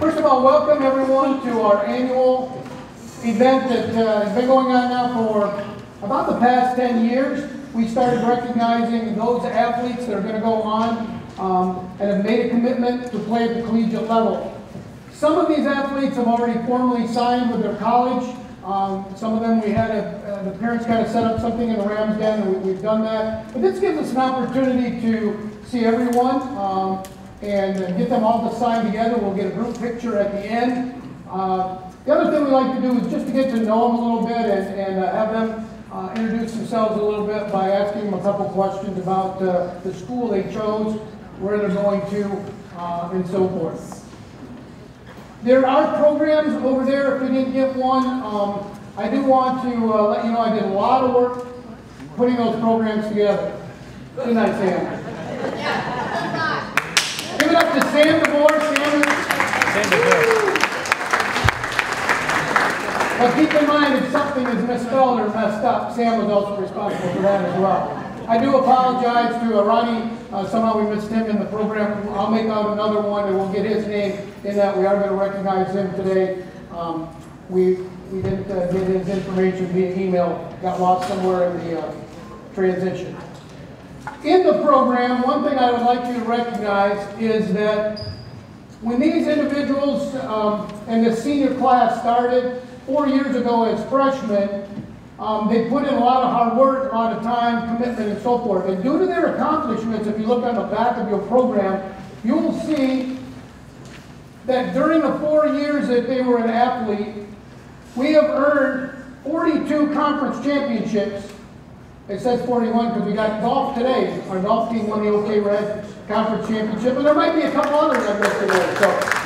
First of all, welcome everyone to our annual event that uh, has been going on now for about the past 10 years. We started recognizing those athletes that are going to go on um, and have made a commitment to play at the collegiate level. Some of these athletes have already formally signed with their college. Um, some of them we had a, uh, the parents kind of set up something in the Rams Den, and we, have done that. But this gives us an opportunity to see everyone um, and uh, get them all to sign together. We'll get a group picture at the end. Uh, the other thing we like to do is just to get to know them a little bit and, and uh, have them uh, introduce themselves a little bit by asking them a couple questions about uh, the school they chose, where they're going to, and so forth. There are programs over there if you didn't get one. Um, I do want to let you know I did a lot of work putting those programs together. Good night, Sam. Up to Sam DeVore. Sam, Sam DeVore. But keep in mind, if something is misspelled or messed up, Sam was also responsible for that as well. I do apologize to uh, Ronnie. Uh, somehow we missed him in the program. I'll make out another one and we'll get his name in that. We are going to recognize him today. Um, we, we didn't uh, get his information via email. Got lost somewhere in the uh, transition. In the program, one thing I would like you to recognize is that when these individuals um, in the senior class started four years ago as freshmen, um, they put in a lot of hard work, a lot of time, commitment, and so forth. And due to their accomplishments, if you look on the back of your program, you will see that during the four years that they were an athlete, we have earned 42 conference championships. It says 41 because we got golf today. Our golf team won the OK Red Conference Championship, and there might be a couple others I missed today. So.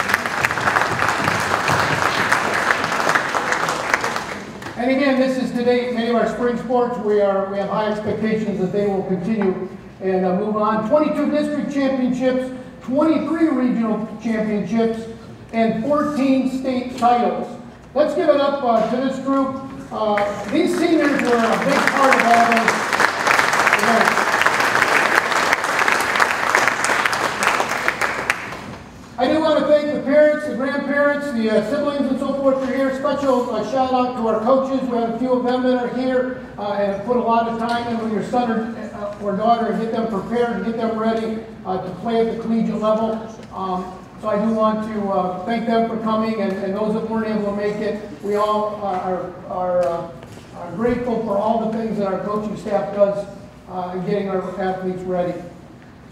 And again, this is today many of our spring sports. We are we have high expectations that they will continue and uh, move on. 22 district championships, 23 regional championships, and 14 state titles. Let's give it up uh, to this group. Uh, these seniors were a big part of all this events. I do want to thank the parents, the grandparents, the uh, siblings, and so forth for here. Special uh, shout out to our coaches. We have a few of them that are here uh, and put a lot of time in with your son or, uh, or daughter and get them prepared and get them ready to play at the collegiate level. Um, so I do want to uh, thank them for coming, and, and, those that weren't able to make it, we all are, are, uh, are grateful for all the things that our coaching staff does uh, in getting our athletes ready.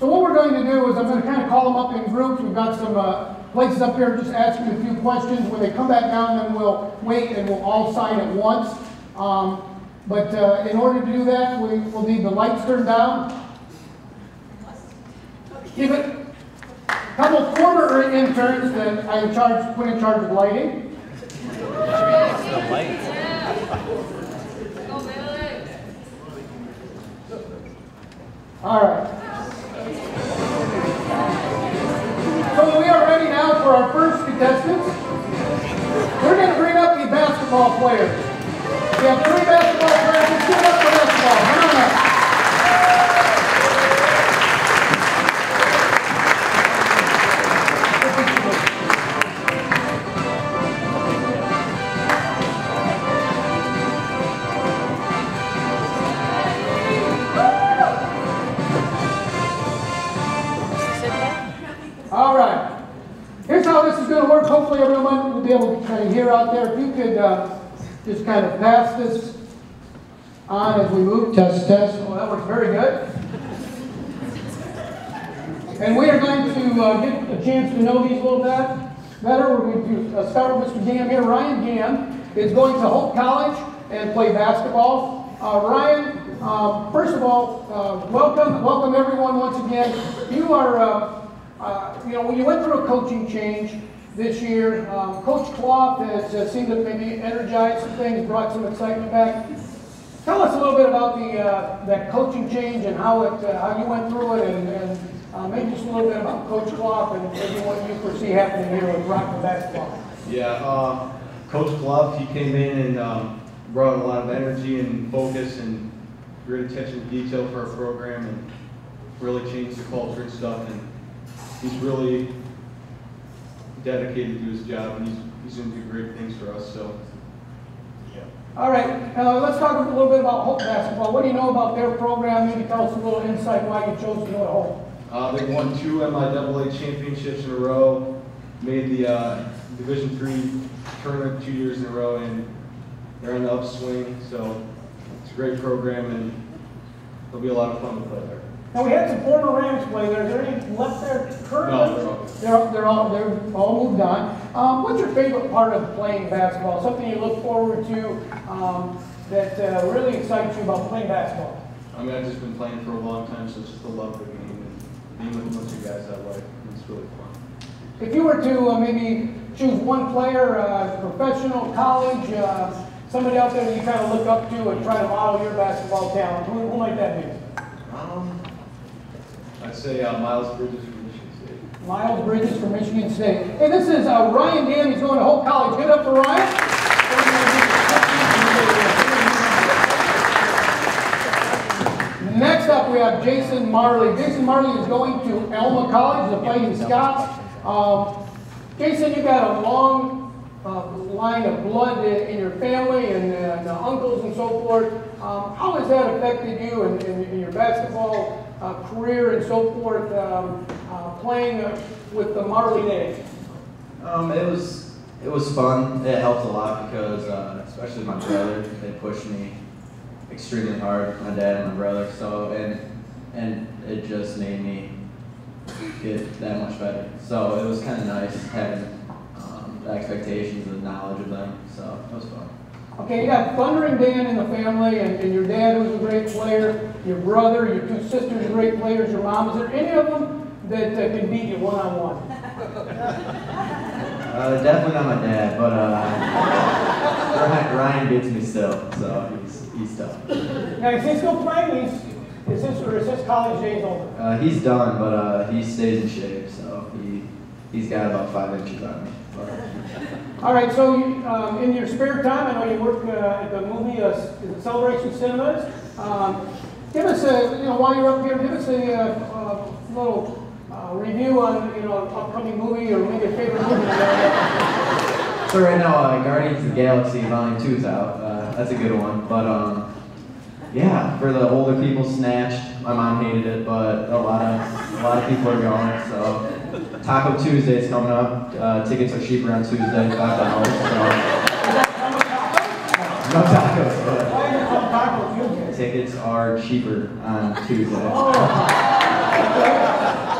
So what we're going to do is I'm going to kind of call them up in groups. We've got some uh, places up here just asking a few questions. When they come back down, then we'll wait and we'll all sign at once. Um, but uh, in order to do that, we will need the lights turned down. Give it couple former interns that I in charge, put in charge of lighting. All right. So we are ready now for our first contestants. We're going to bring up the basketball players. We have three basketball players. Let's give up for basketball. Hopefully everyone will be able to kind of hear out there. If you could uh, just kind of pass this on as we move. Test, test. Oh, that works very good. And we are going to uh, get a chance to know these a little bit better. We're going to uh, start with Mr. Gam here. Ryan Gam is going to Hope College and play basketball. Uh, Ryan, um, first of all, uh, welcome, welcome everyone once again. You are, uh, you know, when you went through a coaching change, this year. Um, Coach Clough has uh, seemed to maybe energize some things, brought some excitement back. Tell us a little bit about the uh, that coaching change and how it uh, how you went through it, and, and uh, maybe just a little bit about Coach Clough and maybe what you foresee happening here with Rockland basketball. Yeah, uh, Coach Clough, he came in and um, brought a lot of energy and focus and great attention to detail for our program and really changed the culture and stuff. And he's really dedicated to his job, and he's, he's gonna do great things for us, so. yeah. All right, uh, let's talk a little bit about Hope basketball. What do you know about their program? Maybe tell us a little insight why you chose to go to Hope. Uh, they won two MIAA championships in a row, made the, uh, Division three tournament two years in a row, and they're on the upswing, so it's a great program, and it'll be a lot of fun to play there. Now, we had some former Rams play there. Is there any left there currently? No, they're all- They're, they're all, they're all moved on. Um, what's your favorite part of playing basketball? Something you look forward to, um, that, uh, really excites you about playing basketball? I mean, I've just been playing for a long time, so it's just the love of the game, and being with a bunch of guys I like, it's really fun. If you were to uh, maybe choose one player, uh, professional, college, uh, somebody out there that you kind of look up to and try to model your basketball talent, who, who might that be? I'd say uh, Miles Bridges from Michigan State. Miles Bridges from Michigan State. Hey, this is uh, Ryan Dam. He's going to Hope College. Get up for Ryan. Next up, we have Jason Marley. Jason Marley is going to Alma College play in Scots. Um, Jason, you got a long uh, line of blood in your family and uh, uncles and so forth. Um, how has that affected you in, in, in your basketball uh, career and so forth, um, uh, playing with the Marley days? Um, it was it was fun. It helped a lot because, uh, especially my brother, they pushed me extremely hard. My dad and my brother. So and and it just made me get that much better. So it was kind of nice having um, the expectations and knowledge of them. So it was fun. Okay, you got Thundering Dan in the family, and, and your dad was a great player, your brother, your two sisters are great players, your mom. Is there any of them that uh, can beat you one on one? Uh, definitely not my dad, but uh, Ryan, beats me still. So he's he's tough. Now, is he still playing? He's, is this or is his college days over? Uh, he's done, but uh, he stays in shape. So he he's got about five inches on me. All right, so you, um, in your spare time, I know you work uh, at the movie uh, Celebration Cinemas. Um, give us a, you know, while you're up here, give us a, uh, little uh, review on, you know, upcoming movie or maybe a favorite movie. So right now, uh, Guardians of the Galaxy Volume Two is out. Uh, that's a good one. But um, yeah, for the older people, Snatched. My mom hated it, but a lot of a lot of people are going. So Taco Tuesday is coming up. Uh, tickets are cheaper on Tuesday, five dollars. So no tacos, but tickets are cheaper on Tuesday. Oh,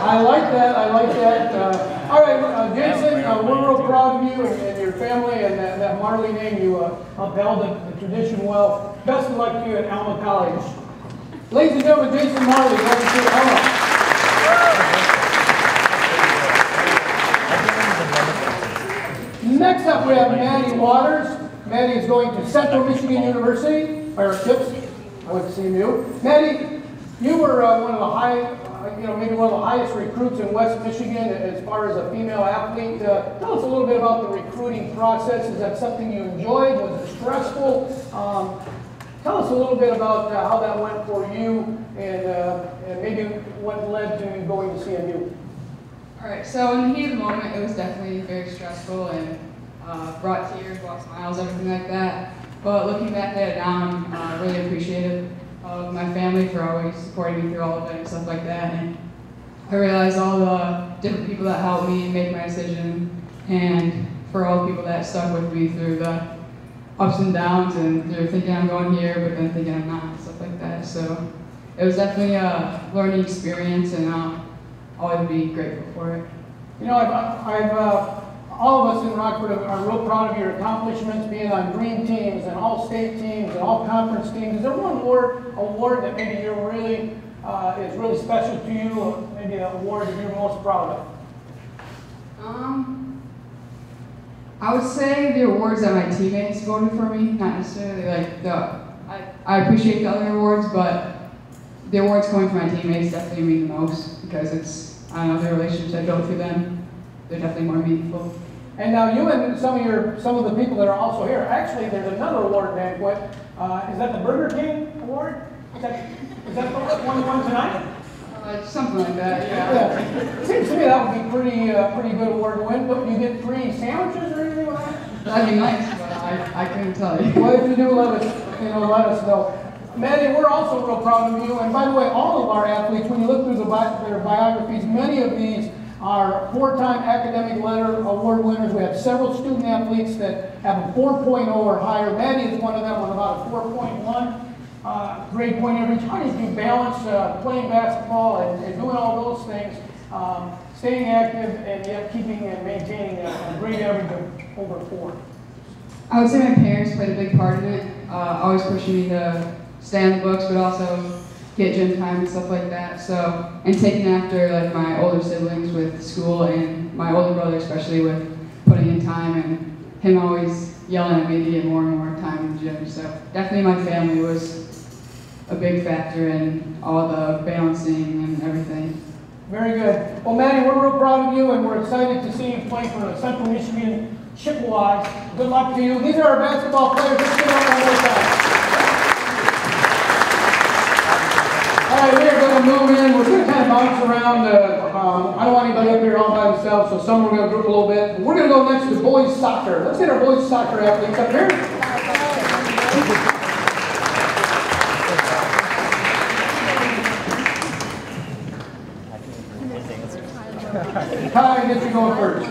I like that, I like that. Uh, All right, uh, Jason, uh, we're real proud of you and and your family and that that Marley name. You uh, upheld the the tradition well. Best of luck to you at Alma College. Ladies and gentlemen, Jason Marley, welcome to Alma. Next up, we have Maddie Waters. Maddie is going to Central Michigan University, Tips. I went to see you. Maddie, you were uh, one of the high, uh, you know, maybe one of the highest recruits in West Michigan as far as a female athlete. Uh, tell us a little bit about the recruiting process. Is that something you enjoyed? Was it stressful? Um, tell us a little bit about uh, how that went for you and, uh, and maybe what led to you going to CMU. All right, so in the heat of the moment, it was definitely very stressful and uh, brought tears, brought smiles, everything like that. But looking back at it now, I'm uh, really appreciative of my family for always supporting me through all of it and stuff like that. And I realize all the different people that helped me make my decision, and for all the people that stuck with me through the ups and downs, and through thinking I'm going here, but then thinking I'm not, stuff like that. So it was definitely a learning experience, and I'll always be grateful for it. You know, I've, I've, uh, all of us in Rockford are- real proud of your accomplishments, being on green teams and all state teams and all conference teams. Is there one award, award that maybe you're really, uh, is really special to you, or maybe an award that you're most proud of? Um, I would say the awards that my teammates voted for me, not necessarily like the. I, I appreciate the other awards, but the awards coming from my teammates definitely mean the most because it's I don't know the relationships I built through them. They're definitely more meaningful. And now you and some of your, some of the people that are also here, actually, there's another award banquet. Uh, is that the Burger King Award? Is that, is that the one, one tonight? Uh, something like that, yeah. Yeah. Seems to me that would be pretty, uh, pretty good award to win, but you get free sandwiches or anything like that? That'd be nice, but I, I couldn't tell you. Well, if you do, let us, you know, let us know. Maddie, we're also real proud of you, and by the way, all of our athletes, when you look through the bi- their biographies, many of these are four-time academic letter award winners. We have several student athletes that have a 4.0 or higher. Maddie is one of them with about a 4.1 uh, grade point average. How do you balance uh, playing basketball and, and doing all those things, um, staying active and yet keeping and maintaining a, a grade average of over four? I would say my parents played a big part of it, uh, always pushing me to stay on the books, but also get gym time and stuff like that. So, and taking after like my older siblings with school and my older brother especially with putting in time and him always yelling at me to get more and more time in the gym. So definitely my family was a big factor in all the balancing and everything. Very good. Well, Maddie, we're real proud of you, and we're excited to see you play for the Central Michigan Chippewas. Good luck to you. These are our basketball players. Right, we're going to move in. We're going to kind of bounce around. Uh, um, I don't want anybody up here all by themselves, so some we're going to group a little bit. We're going to go next to boys soccer. Let's get our boys soccer athletes up here. Ty, I guess you're going first.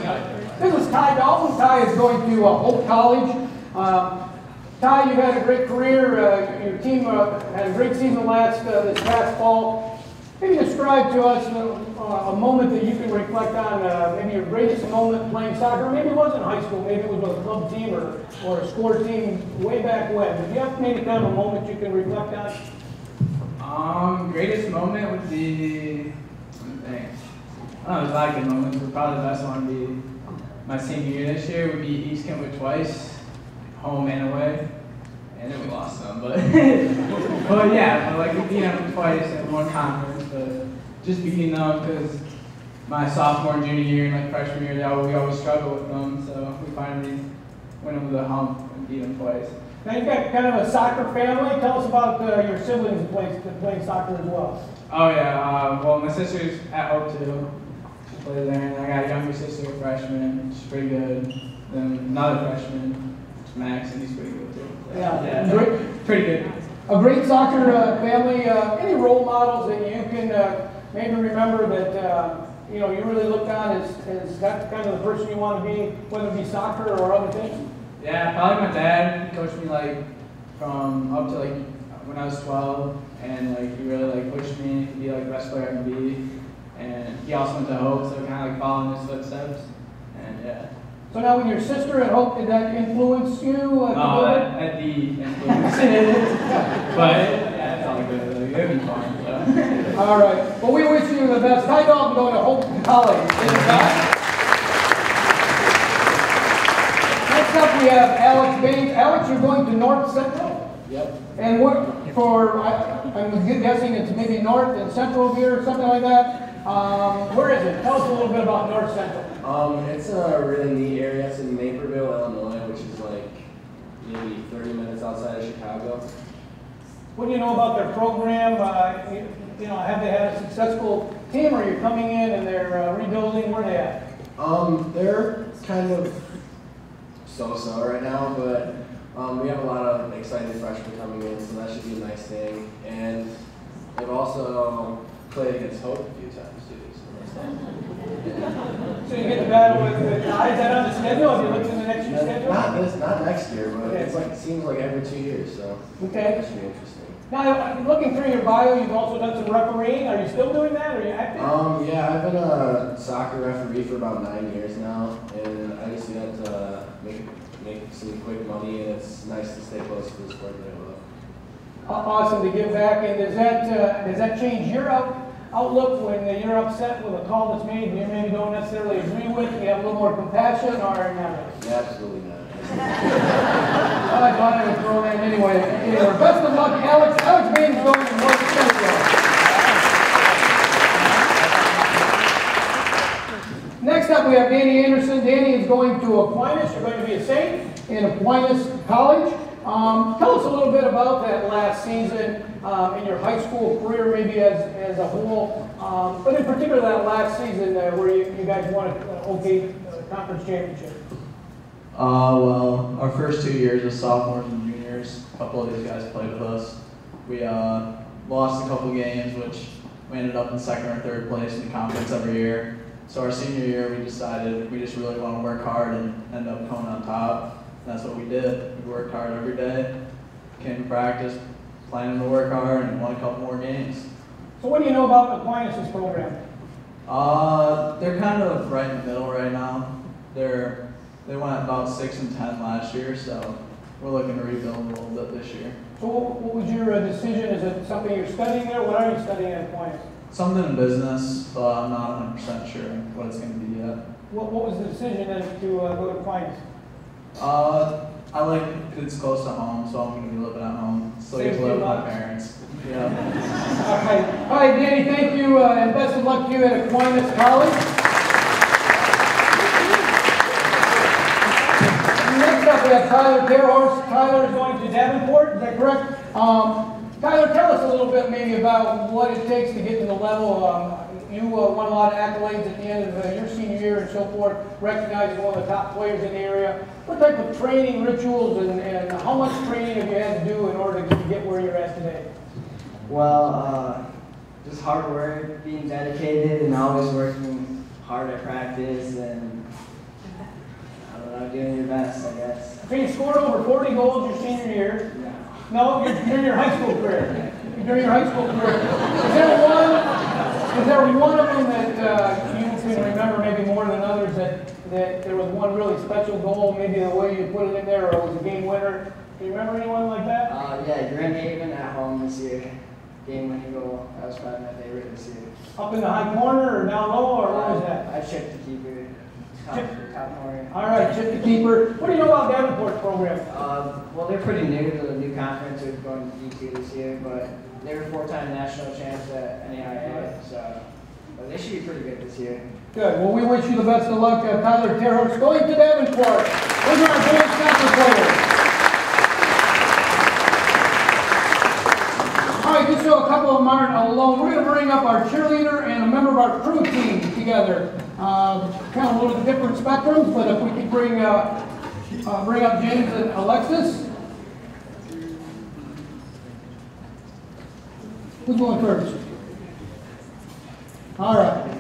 This is Ty Dalton. Ty is going to uh, Hope College. Um, Ty, you've had a great career. Uh, your team uh, had a great season last uh, this past fall. Maybe describe to us uh, a moment that you can reflect on. Uh, maybe your greatest moment playing soccer. Maybe it wasn't high school. Maybe it was with a club team or, or a score team way back when. Do you have maybe kind of a moment you can reflect on? Um, greatest moment would be, think. I don't know, there's a lot of good moments, but probably the best one would be my senior year this year would be East Kentwood twice, home and away, and then we lost some, but, but yeah, but like we beat them twice in one conference, but just beating them because my sophomore and junior year and like freshman year, always, we always struggle with them, so we finally went over the hump and beat them twice. Now you've got kind of a soccer family. Tell us about uh, your siblings that play, that play soccer as well. Oh yeah, uh, well my sister's at Hope too. She plays there, and I got a younger sister, a freshman. She's pretty good. Then another freshman, Max, and he's pretty good too. Yeah. yeah, Great. pretty good. A great soccer uh, family. Uh, any role models that you can uh, maybe remember that uh, you know you really looked on as, as that kind of the person you want to be, whether it be soccer or other things? Yeah, probably my dad. He coached me like from up to like when I was 12, and like he really like pushed me to be like the best player I can be. And he also went to Hope, so kind of like following his footsteps. And yeah. So now with your sister at Hope, did that influence you? Uh, No, do it? at, at the influence. but yeah, it's all good. It'll be fun. So. All right. Well, we wish you the best. Ty Dalton going to Hope College. In the back. Next up, we have Alex Baines. Alex, you're going to North Central? Yep. And what, for, I- I'm guessing it's maybe north and central here, or something like that. Um, Where is it? Tell us a little bit about North Central. Um, it's a really neat area. It's in Naperville, Illinois, which is like maybe 30 minutes outside of Chicago. What do you know about their program? Uh, You you know, have they had a successful team, or you're coming in and they're uh, rebuilding? Where they at? Um, they're kind of so-so right now, but um, we have a lot of exciting freshmen coming in, so that should be a nice thing. And they've also played against Hope a few times. So that's nice. So you get to battle with, with, is that on the schedule? Have you looked in the next year's schedule? Not this, not next year, but it's like it seems like every two years, so Okay. that should be interesting. Now, looking through your bio, you've also done some refereeing. Are you still doing that? Are you active? Um, yeah, I've been a soccer referee for about nine years now, and I just get to make make some quick money, and it's nice to stay close to the sport that I love. Aw- Awesome to give back. And does that, uh, does that change your out- outlook when you're upset with a call that's made and you maybe don't necessarily agree with? You have a little more compassion or? Yeah, absolutely not. I thought I would throw that anyway. Anyway, Best of luck, Alex. Alex Baines going to North Central. Next up, we have Danny Anderson. Danny is going to Aquinas. You're going to be a saint in Aquinas College. Um, tell us a little bit about that last season, um, in your high school career, maybe as, as a whole. Um, but in particular, that last season uh, where you, you guys won a OK uh, conference championship. Uh, well, our first two years as sophomores and juniors, a couple of these guys played with us. We uh, lost a couple games, which we ended up in second or third place in the conference every year. So our senior year, we decided we just really want to work hard and end up coming on top. And that's what we did. We worked hard every day, came to practice, planning to work hard, and won a couple more games. So what do you know about the Aquinas' program? Uh, they're kind of right in the middle right now. They're they went about six and ten last year, so we're looking to rebuild a little bit this year. So what, what was your uh, decision? Is it something you're studying there? What are you studying at Aquinas? Something in business, but I'm not 100 percent sure what it's going to be yet. What, what was the decision then to uh, go to Aquinas? Uh, I like it's close to home, so I'm going to be living at home. Still get to live with my parents. Yeah. All right, all right, Danny, thank you, uh, and best of luck to you at Aquinas College. Next up, we have Tyler Terhorst. Tyler is going to Davenport, is that correct? Um, Tyler, tell us a little bit maybe about what it takes to get to the level. Um, you uh, won a lot of accolades at the end of uh, your senior year and so forth, recognized as one of the top players in the area. What type of training rituals and, and how much training have you had to do in order to get where you're at today? Well, uh, just hard work, being dedicated, and always working hard at practice, and I don't know, doing your best, I guess. So you scored over 40 goals your senior year. Yeah. No, you're, during your high school career. During your high school career. Is there one, is there one of them that uh, you can remember maybe more than others that, that there was one really special goal, maybe the way you put it in there, or it was a game winner? Do you remember anyone like that? Uh, yeah, Grand Haven at home this year. Game winning goal. That was probably my favorite this year. Up in the high corner or down low, or what was that? I chipped the keeper. Top, Chip- top corner. All right, chip the keeper. What do you know about Davenport's program? Uh, well, they're pretty new to the new conference. They're going to D2 this year, but they were four-time national champs at NAIA, so they should be pretty good this year. Good. Well, we wish you the best of luck. Uh, Tyler Terhorst going to Davenport. Those are our boys soccer players. All right, just so a couple of them aren't alone, we're going to bring up our cheerleader and a member of our crew team together. Uh, kind of a little different spectrums, but if we could bring uh, uh, bring up James and Alexis. Who's going first? All right.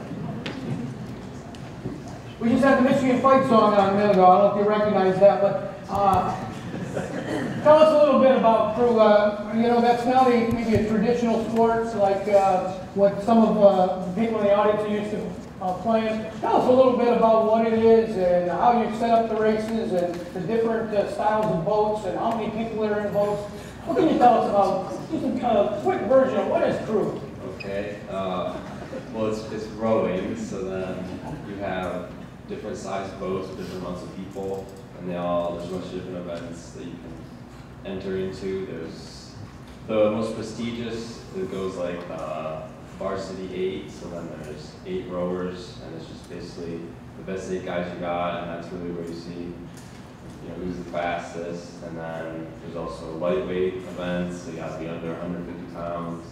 We just had the Michigan fight song on a minute ago. I don't know if you recognize that, but uh, tell us a little bit about crew. Uh, you know, that's not a, maybe a traditional sport like uh, what some of uh, the people in the audience are used to uh, playing. Tell us a little bit about what it is and how you set up the races and the different uh, styles of boats and how many people are in boats. What can you tell us about just a uh, quick version of what is crew? Okay, uh, well, it's, it's rowing, so then you have different sized boats with different amounts of people, and they all, there's a bunch of different events that you can enter into. There's the most prestigious, it goes like uh, varsity eight, so then there's eight rowers, and it's just basically the best eight guys you got, and that's really where you see you know, who's the fastest, and then there's also lightweight events, so you have to be under 150 pounds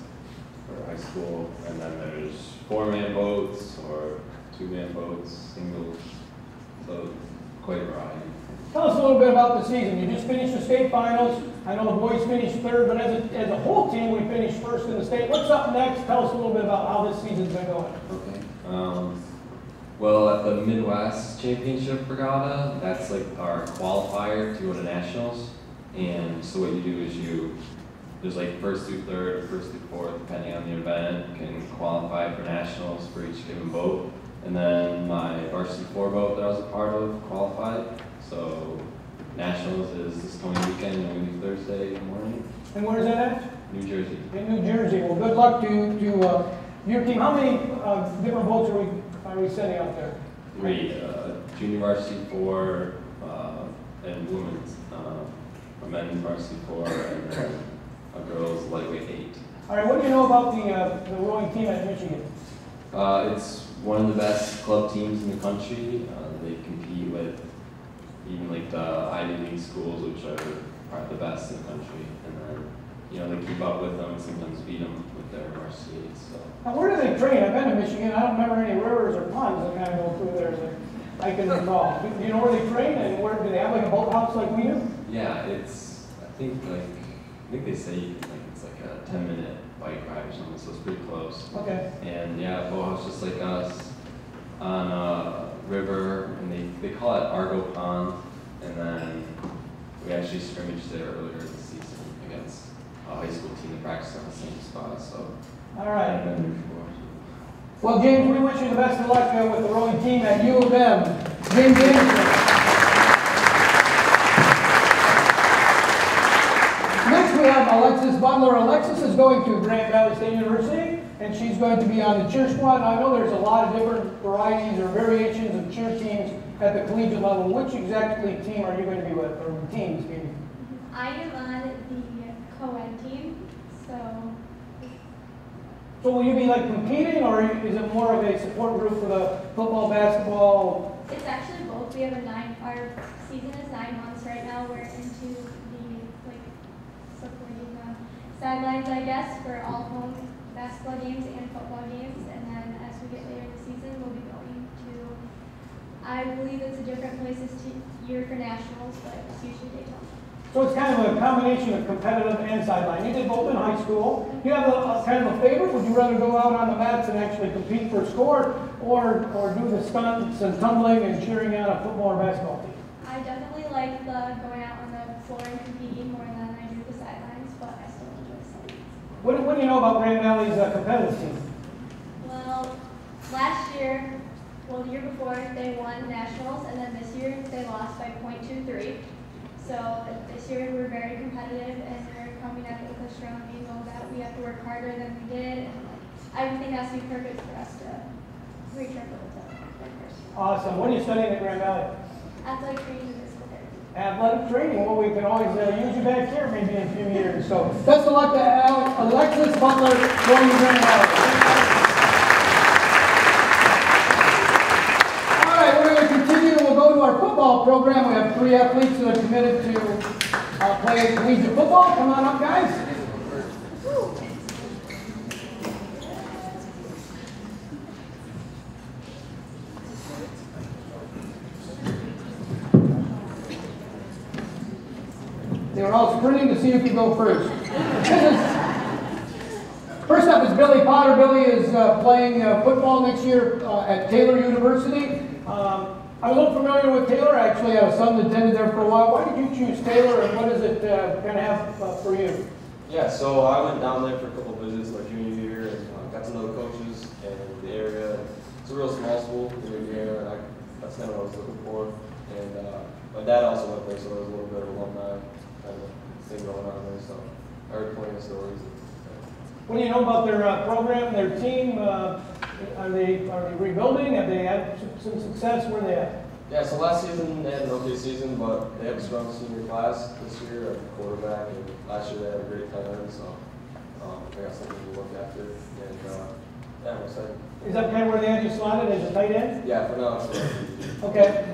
for high school, and then there's four-man boats or two-man boats, singles, so quite a variety. Tell us a little bit about the season. You just finished the state finals. I know the boys finished third, but as a, as a whole team, we finished first in the state. What's up next? Tell us a little bit about how this season's been going. Okay. Um, well, at the Midwest Championship Regatta, that's like our qualifier to go to nationals. And so what you do is you, there's like first through third, first through fourth, depending on the event, can qualify for nationals for each given boat. And then my varsity four boat that I was a part of qualified. So nationals is this coming weekend, maybe Thursday morning, And where's that at? New Jersey. In New Jersey. Well, good luck to, to uh, your team. How many uh, different boats are we, are we sending out there? Three, uh, junior varsity four, uh, and women's, uh, a men's varsity four, and then a girls lightweight eight. All right, what do you know about the, uh, the rowing team at Michigan? Uh, it's one of the best club teams in the country. Uh, they compete with even like the Ivy League schools, which are probably the best in the country. And then, you know, they keep up with them, and sometimes beat them their varsity, so. Now, where do they train? I've been to Michigan, I don't remember any rivers or ponds that kind of go through there that I can recall. Do you know where they train and where, do they have like a boathouse like we do? Yeah, it's, I think like, I think they say like, it's like a ten minute bike ride or something, so it's pretty close. Okay. And yeah, boathouse just like us on a river, and they, they call it Argo Pond. And then we actually scrimmaged there earlier this season against a high school team that practiced on the same spot, so. All I've been there before. Well, James, we wish you the best of luck uh, with the rowing team at U of M. James Anderson. Next, we have Alexis Butler. Alexis is going to Grand Valley State University, and she's going to be on the cheer squad. I know there's a lot of different varieties or variations of cheer teams at the collegiate level. Which exactly team are you going to be with, or teams, maybe? I am on the co-ed team, so So will you be like competing, or is it more of a support group for the football, basketball? it's actually both. We have a nine, our season is nine months right now. We're into the, like, supporting the sidelines, I guess, for all home basketball games and football games. And then as we get later in the season, we'll be going to, I believe it's a different place this te- year for nationals, but it's usually Daytona. So it's kind of a combination of competitive and sideline. You did both in high school. You have a, a kind of a favorite? Would you rather go out on the mats and actually compete for a score, or or do the stunts and tumbling and cheering on a football or basketball team? I definitely like the going out on the floor and competing more than I do the sidelines, but I still enjoy the sidelines. What, do- what do you know about Grand Valley's uh, competitive team? Well, last year, well, the year before, they won nationals, and then this year, they lost by .23. So this year, we're very competitive, and they're coming at it with a strong know that we have to work harder than we did, and everything has to be perfect for us to reach our goals. Awesome. What are you studying at Grand Valley? Athletic training and physical therapy. Athletic training. Well, we can always uh, use you back here maybe in a few years. So best of luck to Al- Alexis Butler going to Grand Valley. All right, we're going to continue. We'll go to our football program. We have three athletes that are committed to uh, play collegiate football. Come on up, guys. They were all sprinting to see who could go first. First up is Billy Potter. Billy is uh, playing uh, football next year uh, at Taylor University. Um, I'm a little familiar with Taylor. actually. I have a son that attended there for a while. Why did you choose Taylor, and what does it uh, kind of have uh, for you? Yeah, so I went down there for a couple of visits my junior year and uh, got to know the coaches and the area. It's a real small school in Indiana, and I, that's kind of what I was looking for. And uh, my dad also went there, so there was a little bit of alumni kind of thing going on there. So I heard plenty of stories. What do you know about their uh, program, their team? Uh, are they are they rebuilding? Have they had some success? Where are they at? Yeah, so last season they had an okay season, but they have a strong senior class this year at quarterback, and last year they had a great tight end, so um, they got something to look after. And uh, yeah, I'm excited. Is that kind of where they had you slotted as a tight end? Yeah, for now, Okay.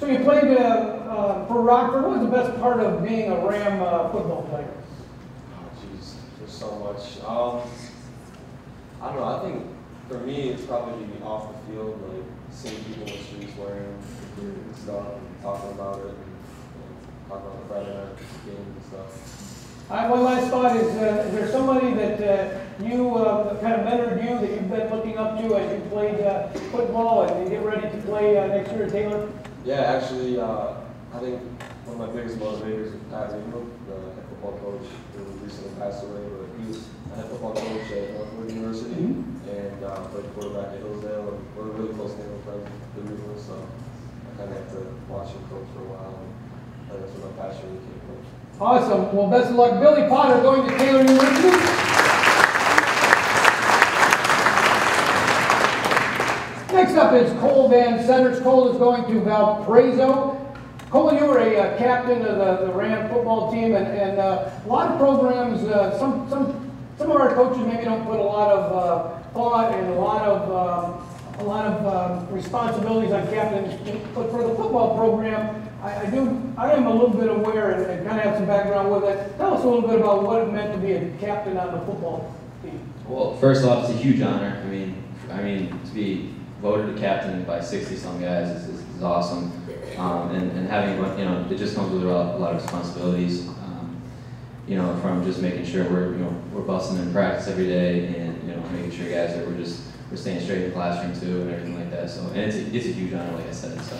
So you played uh, uh, for Rockford. What was the best part of being a Ram uh, football player? Oh, jeez, there's so much. Um, I don't know. I think for me, it's probably off the field, like seeing people in the streets wearing and stuff, and talking about it, and, and talking about the Friday night games and stuff. I, my last thought is, uh, is there somebody that uh, you uh, kind of mentored you that you've been looking up to as you played uh, football and you get ready to play uh, next year at Taylor? Yeah, actually, uh, I think one of my biggest motivators is Pat Ingram, the head football coach who recently passed away, but he was a head football coach at Northwood University and uh, played quarterback at Hillsdale, and we're really close neighbor friends with the Rivers, so I kind of had to watch him coach for a while, and that's where my passion really came from. Awesome. Well, best of luck. Billy Potter going to Taylor University. Next up is Cole Van Centers. Cole is going to Valparaiso. Cole, you were a uh, captain of the, the Ram football team, and, and uh, a lot of programs, uh, some, some, some of our coaches maybe don't put a lot of uh, thought and a lot of um, a lot of um, responsibilities on captains. But for the football program, I, I do, I am a little bit aware and, and kind of have some background with it. Tell us a little bit about what it meant to be a captain on the football team. Well, first off, it's a huge honor. I mean, I mean, to be voted a captain by 60 some guys is, is, is awesome. Um, and, and having, you know, it just comes with a lot, a lot of responsibilities. You know, from just making sure we're, you know, we're busting in practice every day and, you know, making sure guys are, we're just, we're staying straight in the classroom too and everything like that. So, and it's a, it's a huge honor, like I said, so,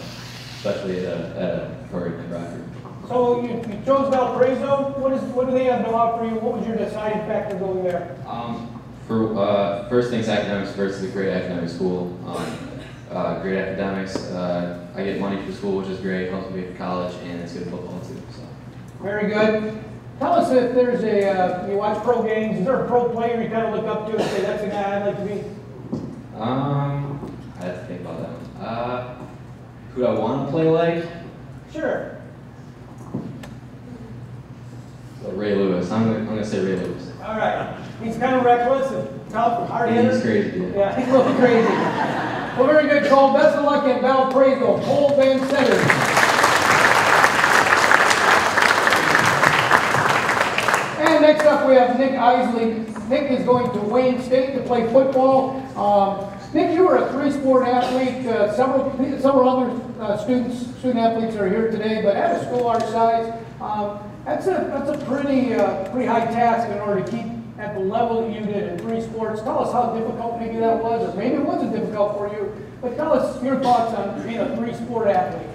especially at a, at a program like Rockford. So you, you chose Valparaiso. What is, what do they have to offer you? What was your deciding factor going there? Um, for uh, first things academics first is a great academic school. Um, uh, great academics. Uh, I get money for school, which is great. Helps me pay for college, and it's good football too. So. Very good. Tell us if there's a, uh, you watch pro games, is there a pro player you kind of look up to and say, that's the guy I'd like to be? Um, I have to think about that one. Uh, who do I want to play like? Sure. So Ray Lewis. I'm gonna, I'm gonna say Ray Lewis. All right. He's kind of reckless and tough, hard He's crazy. Yeah. Yeah, he's a little crazy. Well, very good, Cole. Best of luck at Valparaiso. Cole Van Center. Next up, we have Nick Isley. Nick is going to Wayne State to play football. Um, Nick, you were a three-sport athlete. Uh, several, several other uh, students, student athletes are here today, but at a school our size, um, that's a that's a pretty uh, pretty high task in order to keep at the level that you did in three sports. Tell us how difficult maybe that was, or maybe it wasn't difficult for you. But tell us your thoughts on being a three-sport athlete.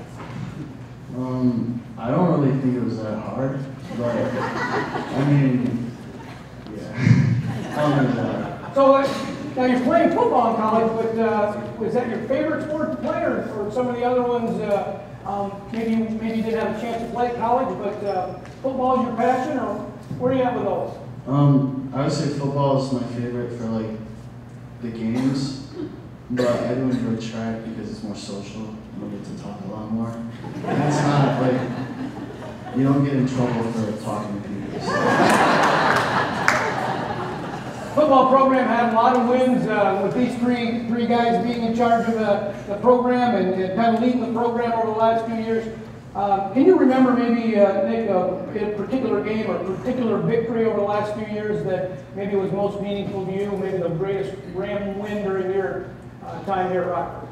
Um, I don't really think it was that hard, but I mean, yeah, I don't know that. So uh, now you're playing football in college, but uh, was that your favorite sport to play, or, or some of the other ones? Uh, um, maybe maybe you didn't have a chance to play college, but uh, football is your passion, or where are you at with those? Um, I would say football is my favorite for like the games, but I do enjoy track because it's more social. You get to talk a lot more. And it's not like you don't get in trouble for talking to people. Football program had a lot of wins uh, with these three three guys being in charge of the, the program and, and kind of leading the program over the last few years. Uh, can you remember maybe, uh, Nick, a, a particular game or particular victory over the last few years that maybe was most meaningful to you, maybe the greatest Ram win during your uh, time here at Rockford?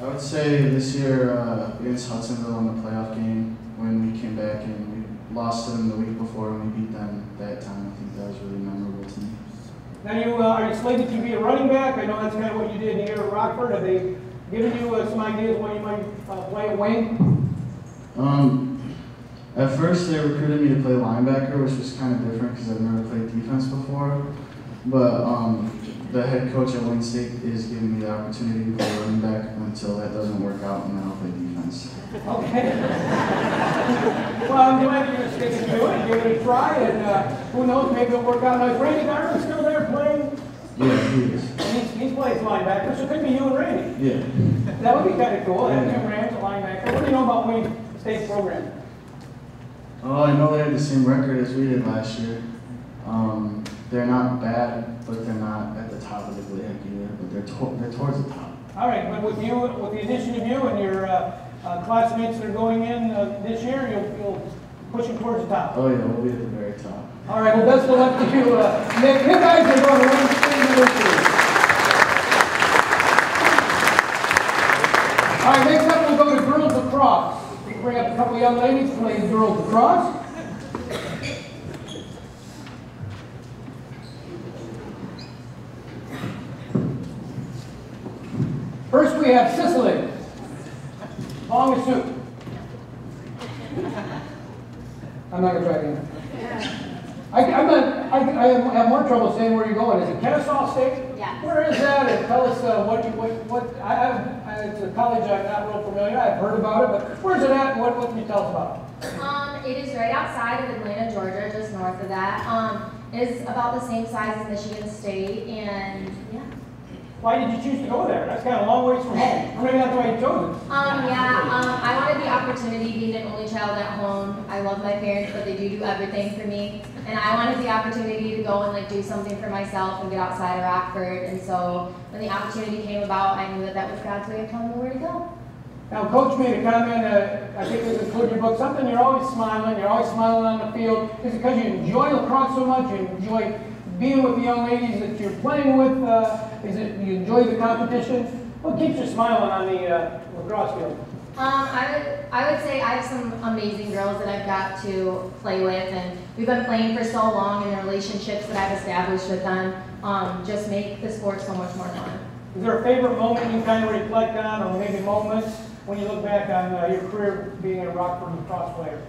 I would say this year uh, against Hudsonville in the playoff game when we came back and we lost to them the week before and we beat them that time. I think that was really memorable to me. Now you uh, are you slated to be a running back? I know that's kind of what you did here at Rockford. Have they given you uh, some ideas what you might uh, play at Wayne? Um, at first they recruited me to play linebacker, which was kind of different because I've never played defense before. But um, the head coach at Wayne State is giving me the opportunity to play running back until that doesn't work out, and then I'll play defense. Okay. well, I'm glad you're going to it and give it a try, and uh, who knows, maybe it'll work out nice. Randy Garland still there playing? Yeah, he is. And he's, he's playing linebacker, so it could be you and Randy. Yeah. That would be kind of cool. Yeah. two Rams, a linebacker. What do you know about Wayne State's program? Oh, I know they had the same record as we did last year. Um, they're not bad, but they're not at the top of the league either. But they're to- they're towards the top. All right, but with you, with the addition of you and your uh, uh, classmates that are going in uh, this year, you'll, you'll push them towards the top. Oh yeah, we'll be at the very top. All right, well, best of luck to you. Uh, Nick, Nick guys are going to Wayne University. All right, next up we'll go to girls lacrosse. We'll bring up a couple young ladies playing girls lacrosse. First we have Sicily. Long as soup. I'm not gonna try again. I, I'm not, I, I have- more trouble saying where you're going. Is it Kennesaw State? Yeah. Where is that? And tell us uh, what, you- what, what, I, I, it's a college I'm not real familiar. I've heard about it, but where's it at? and What, what can you tell us about it? Um, it is right outside of Atlanta, Georgia, just north of that. Um, it's about the same size as Michigan State, and yeah. Why did you choose to go there? That's kind of a long ways from home. Or maybe that's why you chose it. Um, yeah, um, I wanted the opportunity being an only child at home. I love my parents, but they do do everything for me. and I wanted the opportunity to go and like do something for myself and get outside of Rockford. And so when the opportunity came about, I knew that that was God's way of telling me where to go. Now, Coach made a comment, uh, I think it was included in your book, something you're always smiling, you're always smiling on the field. Is it because you enjoy lacrosse so much, you enjoy being with the young ladies that you're playing with? Uh, is it you enjoy the competition? What keeps you smiling on the uh, lacrosse field? Um, I would, I would say I have some amazing girls that I've got to play with, and we've been playing for so long, and the relationships that I've established with them um, just make the sport so much more fun. Is there a favorite moment you kind of reflect on, or maybe moments when you look back on uh, your career being a Rockford lacrosse player?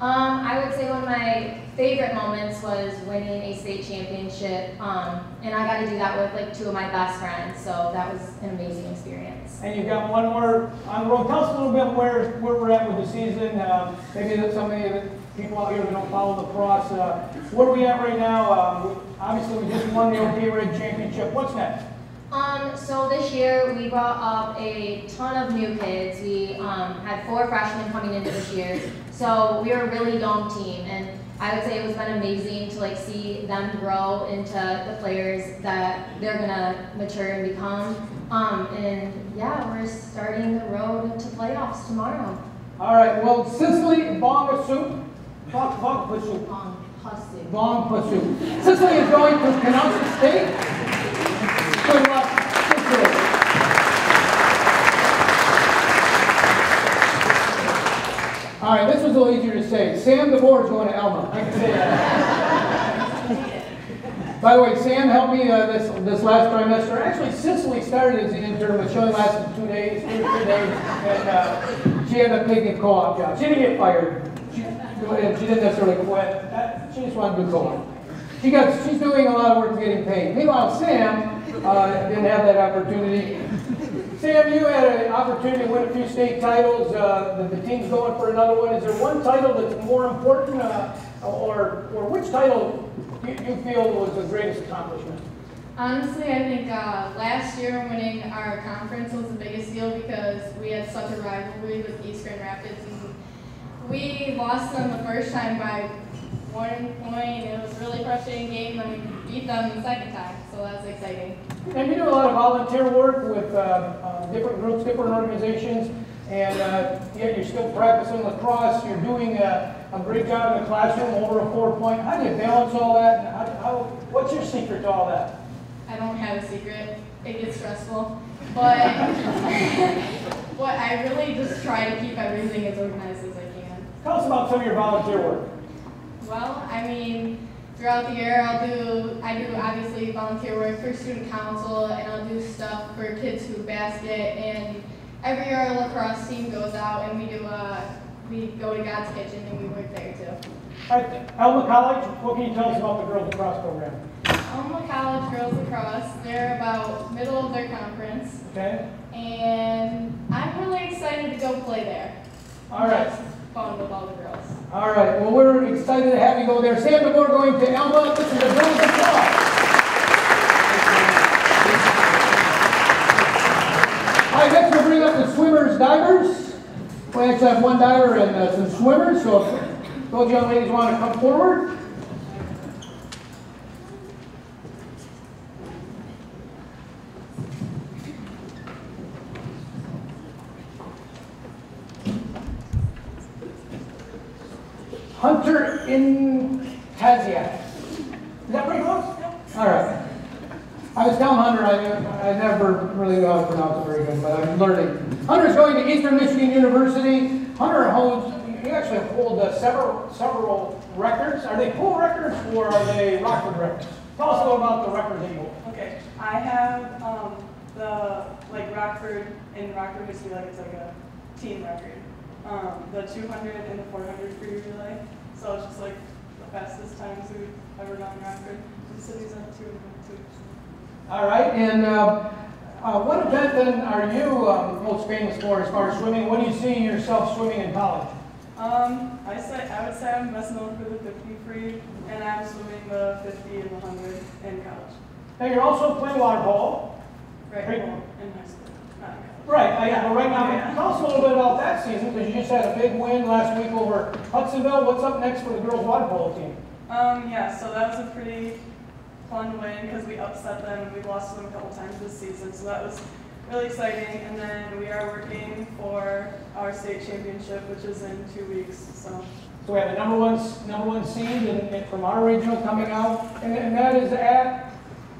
Um, I would say one of my favorite moments was winning a state championship, um, and I got to do that with like two of my best friends, so that was an amazing experience. And you've got one more on the road. Tell us a little bit where, where we're at with the season. Uh, maybe that some of the people out here that don't follow lacrosse, uh, where are we at right now? Um, obviously, we just won the OK Red Championship. What's next? Um, so this year we brought up a ton of new kids. We um, had four freshmen coming into this year, so we are a really young team, and I would say it was been amazing to like see them grow into the players that they're gonna mature and become. Um, and yeah, we're starting the road to playoffs tomorrow. All right. Well, Cicely Bongasu, Bongasu, Um, Hussey. Bongasu. Cicely is going to Canal State. Good luck, Cicely. All right, this was a little easier say. Sam DeBoer is going to Alma. I can say that. By the way, Sam helped me uh, this this last trimester. Actually, Cicely started as an intern, but she only lasted two days, two three days, and uh, she ended up taking a co-op job. She didn't get fired. She, she didn't necessarily quit. She just wanted to do co-op. She got, she's doing a lot of work to getting paid. Meanwhile, Sam uh, didn't have that opportunity. Sam, you had an opportunity to win a few state titles. Uh, the, the team's going for another one. Is there one title that's more important, uh, or or which title you, you feel was the greatest accomplishment? Honestly, I think uh, last year winning our conference was the biggest deal because we had such a rivalry with East Grand Rapids, and we lost them the first time by one point. It was a really frustrating game, and we beat them the second time, so that was exciting. And you do a lot of volunteer work with uh, uh, different groups, different organizations, and uh, yet you're still practicing lacrosse. You're doing a, a great job in the classroom, over a four point. How do you balance all that? And how, how, what's your secret to all that? I don't have a secret. It gets stressful, but but I really just try to keep everything as organized as I can. Tell us about some of your volunteer work. Well, I mean, throughout the year, I'll do, I do obviously volunteer work for student council, and I'll do stuff for Kids' Food Basket, and every year our lacrosse team goes out and we do a, we go to God's Kitchen and we work there too. Right, Alma College, what can you tell us about the girls lacrosse program? Alma College Girls Lacrosse, they're about middle of their conference, Okay? and I'm really excited to go play there. All right. Fun with all the girls. All right, well, we're excited to have you go there. Sam DeBoer going to Alma. This is the girls lacrosse. All right, next we'll bring up the swimmers, divers. We actually have one diver and uh, some swimmers, so if those young ladies want to come forward. Hunter in Taziak. Is that pretty close? All right. I was telling Hunter, I, I never really know how to pronounce it very good, but I'm learning. Hunter's going to Eastern Michigan University. Hunter holds, you actually hold uh, several, several records. Are they pool records or are they Rockford records? Tell us a little about the records that you hold. Okay, I have um, the like Rockford in Rockford history, like it's like a team record. Um, the 200 and the 400 free relay. So it's just like the fastest times we've ever in Rockford. The city's at two and two. All right, and uh, uh, what event then are you um, most famous for as far as swimming? When do you see yourself swimming in college? Um, I say I would say I'm best known for the 50 free, and I'm swimming the 50 and the 100 in college. Now, you're also playing water polo. Right, in high school, not in college. Right, I, well, right now, Yeah. tell us a little bit about that season, because you just had a big win last week over Hudsonville. What's up next for the girls water polo team? Um, yeah, so that was a pretty fun win because we upset them we've lost to them a couple times this season. So that was really exciting. And then we are working for our state championship, which is in two weeks. So So we have the number one, number one seed in, from our regional coming out, and, and that is at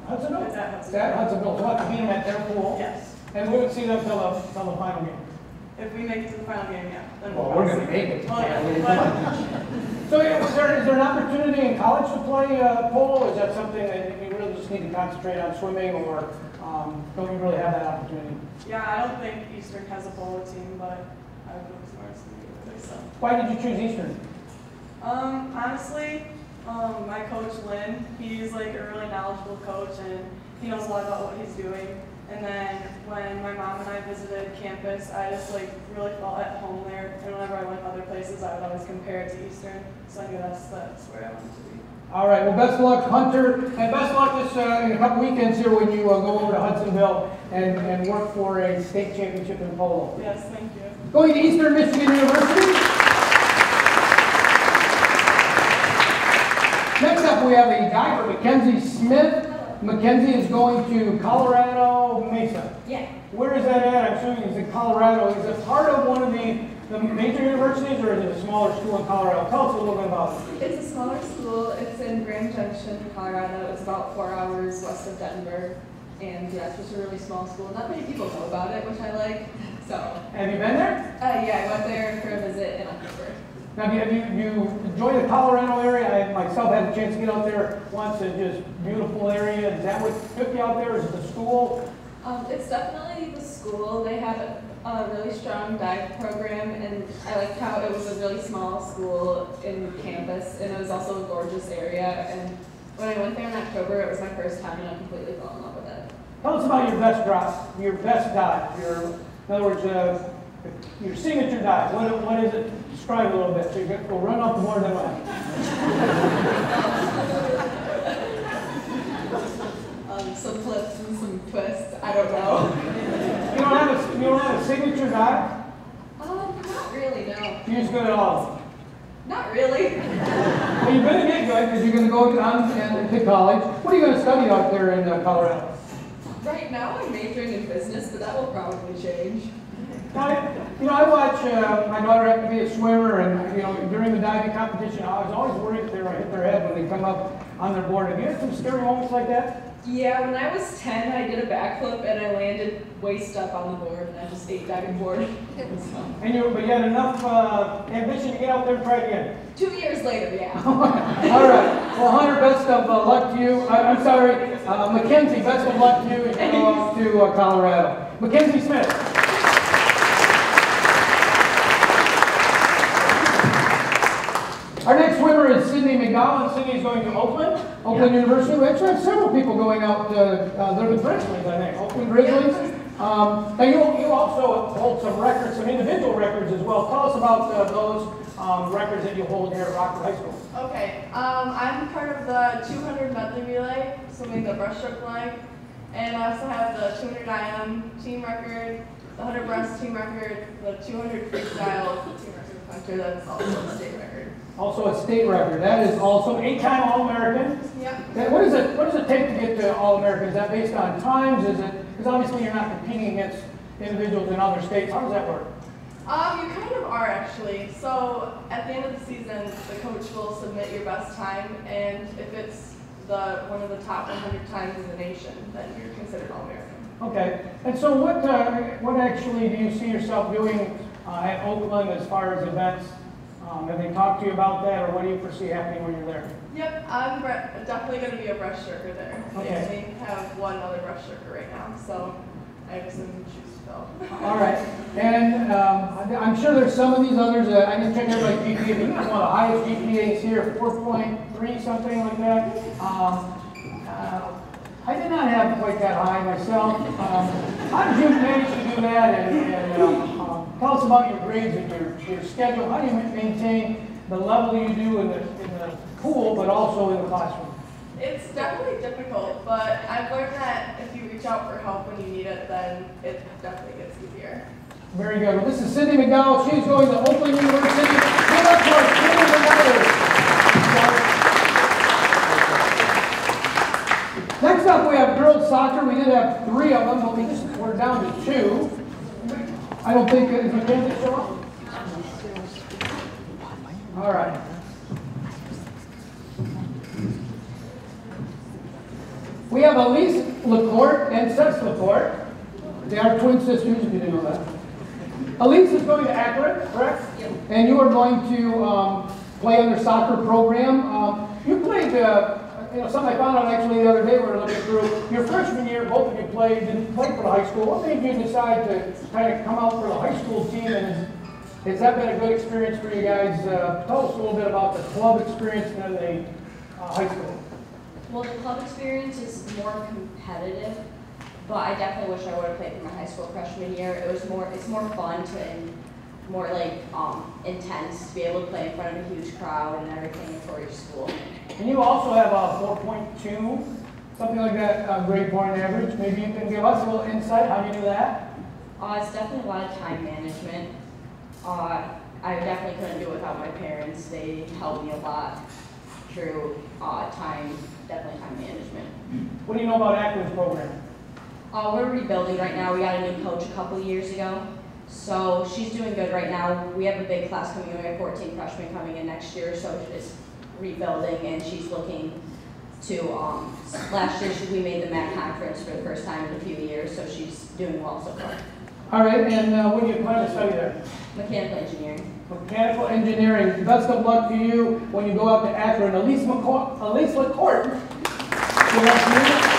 Hudsonville? It's at Hudsonville. It's at Hudsonville, we'll have to beat them at their pool. yes, And we would see them till the, till the final game. if we make it to the final game, yeah. Then Well, we'll we're gonna make it. Well, yeah, So yeah, is there, is there an opportunity in college to play, uh, polo? Is that something that you really just need to concentrate on swimming, or, um, don't you really have that opportunity? yeah, I don't think Eastern has a polo team, but I would look smart to do it, so. Why did you choose Eastern? Um, honestly, um, my coach Lynn, he's like a really knowledgeable coach and he knows a lot about what he's doing. And then when my mom and I visited campus, I just like really felt at home there. And whenever I went other places, I would always compare it to Eastern. So I knew that's, that's where I wanted to be. All right, well, best of luck, Hunter, and best of luck this, uh, in a couple weekends here when you, uh, go over to Hudsonville and, and work for a state championship in polo. Yes, thank you. Going to Eastern Michigan University. Next up, we have a diver, Mackenzie Smith. Mackenzie is going to Colorado Mesa. Yeah. Where is that at? I'm assuming it's in Colorado. Is it part of one of the, the major universities or is it a smaller school in Colorado? Tell us a little bit about it. It's a smaller school. It's in Grand Junction, Colorado. It's about four hours west of Denver. And yeah, it's just a really small school. Not many people know about it, which I like. So, Have you been there? Uh, yeah, I went there for a visit in October. Now, have you, have you, enjoy the Colorado area? I myself had a chance to get out there once. It's just beautiful area. Is that what took you out there? Is it the school? Um, it's definitely the school. They had a, a really strong dive program, and I liked how it was a really small school in campus, and it was also a gorgeous area. And when I went there in October, it was my first time, and I completely fell in love with it. Tell us about your best drop, your best dive. Your, in other words, uh, your signature dive. What, what is it? It a little bit. So you we'll run off the board then what? Um, some flips and some twists. I don't know. You don't have a, you don't have a signature dive? Um, not really, no. You're just good at all. Not really. Well, you better get good because you're going to go on and to college. What are you going to study out there in uh, Colorado? Right now, I'm majoring in business, but that will probably change. I, you know, I watch uh, my daughter have to be a swimmer, and you know, during the diving competition, I was always worried if they were going to hit their head when they come up on their board. Have you had some scary moments like that? Yeah, when I was 10, I did a backflip and I landed waist up on the board, and I just ate diving board. And you, but you had enough uh, ambition to get out there and try again. Two years later, yeah. All right. Well, Hunter, best of uh, luck to you. I, I'm sorry, uh, Mackenzie, best of luck to you as you go off to uh, Colorado. Mackenzie Smith. Our next swimmer is Sydney McDowell, and Sydney is going to Oakland, Oakland University. We actually have several people going out. Uh, uh, they're the Grizzlies, I think. Oakland Grizzlies. Um, now you, you also hold some records, some individual records as well. Tell us about uh, those um, records that you hold here at Rockford High School. Okay, um, I'm part of the 200 medley relay, swimming the breaststroke flag, and I also have the 200 IM team record, the 100 breast team record, the 200 freestyle team record. That's also a state record. Also a state record. That is also eight-time All-American. Yep. That- What, is it, what does it take to get to All-American? Is that based on times? Is it, because obviously you're not competing against individuals in other states. How does that work? Um, you kind of are actually. So at the end of the season, the coach will submit your best time, and if it's the one of the top 100 times in the nation, then you're considered All-American. Okay. And so what, uh, what actually do you see yourself doing uh, at Oakland as far as events? Um, have they talked to you about that, or what do you foresee happening when you're there? Yep, I'm definitely going to be a breaststroker there. Okay. Have one other breaststroker right now, so I have some shoes to fill. All right. And um, I'm- sure there's some of these others, uh, I didn't check everybody's GPA, but one of the highest GPAs here, 4.3, something like that. Um, uh, I did not have quite that high myself. Um, How did you manage to do that? And and, um, Tell us about your grades and your, your schedule. How do you maintain the level you do in the, in the pool, but also in the classroom? It's definitely difficult, but I've learned that if you reach out for help when you need it, then it definitely gets easier. Very good. Well, this is Cindy McDowell. She's going to Oakland University. Give up for Cindy McDowell. Next up, we have girls soccer. We did have three of them, but we just, we're down to two. I don't think, is Mackenzie show up? All right. We have Elise LaCourte and Seth LaCourte. They are twin sisters, if you didn't know that. Elise is going to Akron, correct? Yep. And you are going to um, play on their soccer program. Um, you played, uh, you know, something I found out actually the other day we were looking through. Your freshman year, both of you played, didn't play for the high school. What made you decide to kind of come out for the high school team? And has that been a good experience for you guys? Uh, tell us a little bit about the club experience and then the uh, high school. Well, the club experience is more competitive, but I definitely wish I would have played for my high school freshman year. It was more, it's more fun to, more like um, intense to be able to play in front of a huge crowd and everything for your school. And you also have a 4.2, something like that, uh, grade point average. Maybe you can give us a little insight how you do that. Uh, it's definitely a lot of time management. Uh, I definitely couldn't do it without my parents. They helped me a lot through uh, time, definitely time management. What do you know about Akron's program? Uh, we're rebuilding right now. We got a new coach a couple years ago. So she's doing good right now. We have a big class coming in. We have 14 freshmen coming in next year. So it's rebuilding and she's looking to, um, last year she, we made the MAC conference for the first time in a few years. So she's doing well so far. All right, and uh, what do you plan to study there? Mechanical engineering. Mechanical engineering. Best of luck to you when you go out to Akron. Elise, McCourt, Elise LaCourte. Good afternoon.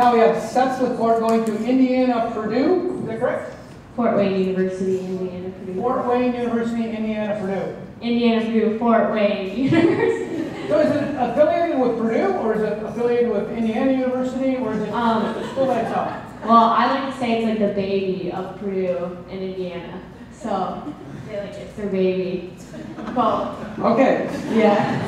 Now we have Seth LaCourte going to Indiana, Purdue. Is that correct? Fort Wayne University, Indiana, Purdue. Fort Wayne University, Indiana, Purdue. Indiana, Purdue, Fort Wayne University. So is it affiliated with Purdue, or is it affiliated with Indiana University, or is it Um, just school by itself? Well, I like to say it's like the baby of Purdue and Indiana. So I feel like it's their baby. Well, Okay, yeah.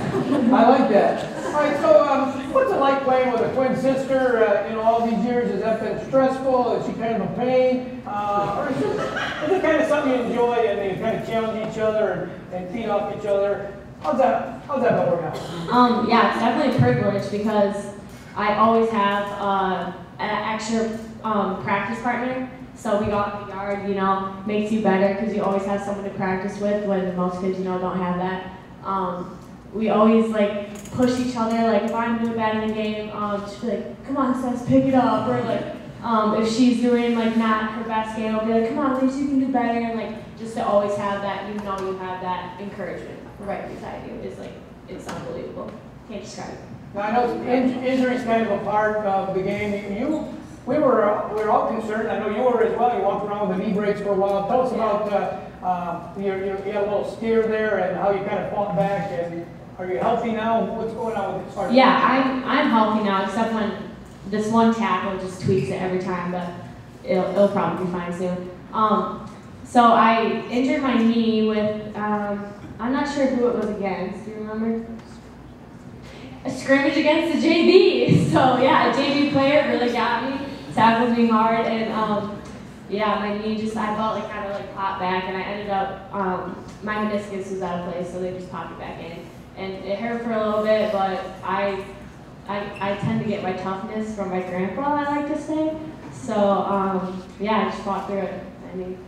I like that. All right, so um, what's it like playing with a twin sister? Uh, you know, all these years, has that been stressful? Is she kind of a pain? Uh, or is it, is it kind of something you enjoy and you kind of challenge each other and, and feed off each other? How's that, how's that been working out? Um, yeah, it's definitely a privilege because I always have uh, an extra um, practice partner. So we got in the yard, you know, makes you better because you always have someone to practice with when most kids, you know, don't have that. Um, we always like push each other. Like if I'm doing bad in the game, um, she'll be like, "Come on, Seth, pick it up." Or like um, if she's doing like not her best game, I'll be like, "Come on, least you can do better." And like just to always have that, you know, you have that encouragement right beside you is like it's unbelievable. Can't describe it. Now, I know in- injury's kind of a part of the game. You, we were, uh, we were all concerned. I know you were as well. You walked around with the knee brace for a while. Tell us about uh, uh, you, you, you had a little steer there and how you kind of fought back. And are you healthy now? What's going on with far Yeah, I'm I'm healthy now, except when this one tackle just tweaks it every time, but it'll, it'll probably be fine soon. Um, so I injured my knee with um, I'm not sure who it was against. Do you remember? A scrimmage against the JV. So yeah, a JV player really got me, me hard, and um, yeah, my knee just I felt like kind of like popped back, and I ended up um, my meniscus was out of place, so they just popped it back in, and it hurt for a little bit, but I I, I tend to get my toughness from my grandpa, I like to say. So um, yeah, I just fought through it. I mean,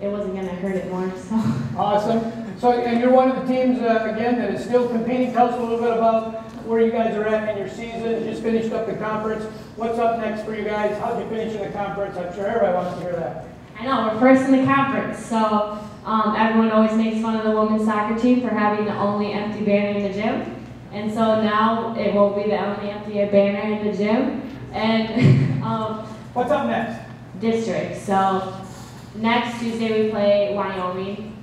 it wasn't gonna hurt it more. So Awesome. So, and you're one of the teams, uh, again, that is still competing. Tell us a little bit about where you guys are at in your season. Just finished up the conference. What's up next for you guys? How'd you finish in the conference? I'm sure everybody wants to hear that. I know we're first in the conference. So um, everyone always makes fun of the women's soccer team for having the only empty banner in the gym, and so now it will be the only empty banner in the gym. And um, what's up next? District. So next Tuesday we play Wyoming.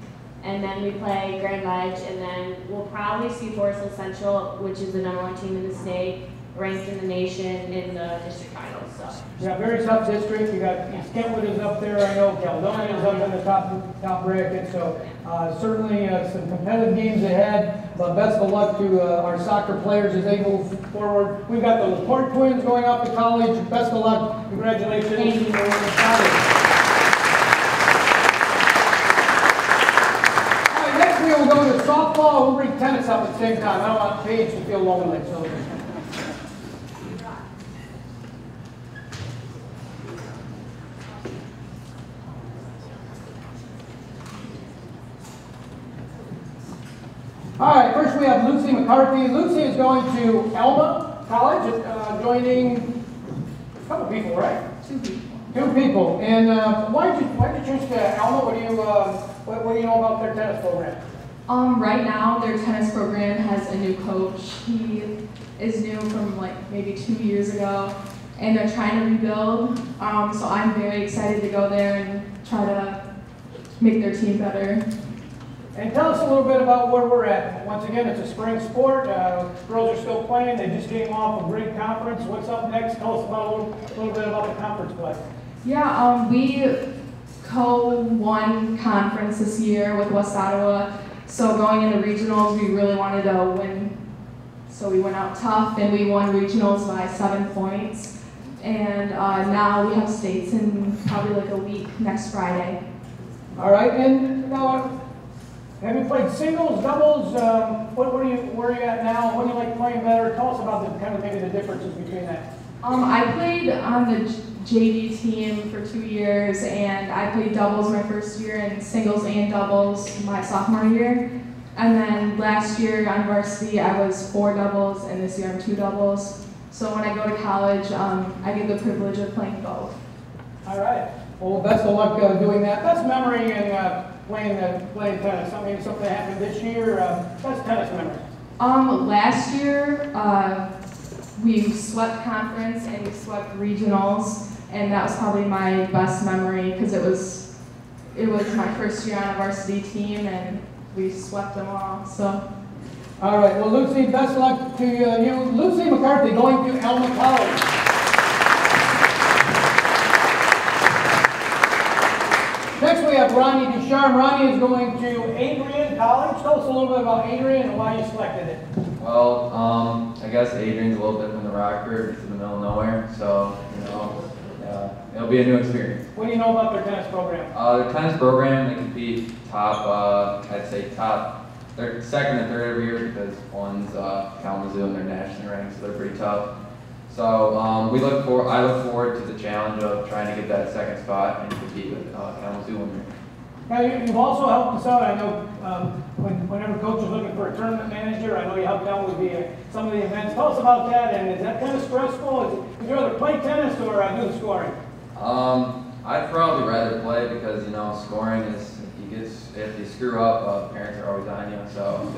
And then we play Grand Ledge, and then we'll probably see Forest Hill Central, which is the number one team in the state, ranked in the nation in the district finals. So. Yeah, very tough district. You got East Kentwood is up there. I know Caledonia is up in the top top bracket. So uh, certainly uh, some competitive games ahead. But best of luck to uh, our soccer players as they move forward. We've got the Laporte twins going off to college. Best of luck. Congratulations. Oh, we'll bring tennis up at the same time. I don't want Paige to feel lonely. So. All right, first we have Lucy McCarthy. Lucy is going to Alma College, uh, joining a couple people, right? Two people. Two people. And uh, why did you you choose uh, Alma? What do you uh, what, what do you know about their tennis program? Um, right now, their tennis program has a new coach. He is new from like maybe two years ago, and they're trying to rebuild. Um, so I'm very excited to go there and try to make their team better. And tell us a little bit about where we're at. Once again, it's a spring sport. Uh, girls are still playing. They just came off a great conference. What's up next? Tell us about a little, little bit about the conference play. Yeah, um, we co-won conference this year with West Ottawa. So going into regionals, we really wanted to win. So we went out tough and we won regionals by seven points. And uh, now we have states in probably like a week next Friday. All right, and now, have you played singles, doubles? Um, what, what are you, where are you at now? What do you like playing better? Tell us about the kind of maybe the differences between that. Um, I played on the JV team for two years, and I played doubles my first year, and singles and doubles my sophomore year. And then last year on varsity, I was four doubles, and this year I'm two doubles. So when I go to college, um, I get the privilege of playing both. All right. Well, best of luck uh, doing that. Best memory in uh, playing uh, playing tennis. I mean, something happened this year. Uh, best tennis memory. Um, last year, uh, we swept conference and we swept regionals, and that was probably my best memory because it was it was my first year on a varsity team, and we swept them all. So. All right. Well, Lucy, best luck to uh, you. Lucy McCarthy going to Alma College. Next, we have Ronnie Ducharme. Ronnie is going to Adrian College. Tell us a little bit about Adrian and why you selected it. Well, um, I guess Adrian's a little bit from the Rockford, it's in the middle of nowhere, so, you know, it'll be a new experience. What do you know about their tennis program? Uh, their tennis program, they compete top, uh, I'd say top, they're second and third every year because one's, uh, Kalamazoo and they're nationally ranked, so they're pretty tough. So, um, we look for, I look forward to the challenge of trying to get that second spot and compete with, uh, Kalamazoo year. Now, you- you've also helped us out. I know um, when, whenever coach is looking for a tournament manager, I know you helped out with the, uh, some of the events. Tell us about that, and is that kind of stressful? Is- Would you rather play tennis or uh, do the scoring? Um, I'd probably rather play because, you know, scoring is, if you get, if you screw up, uh, parents are always on you, so.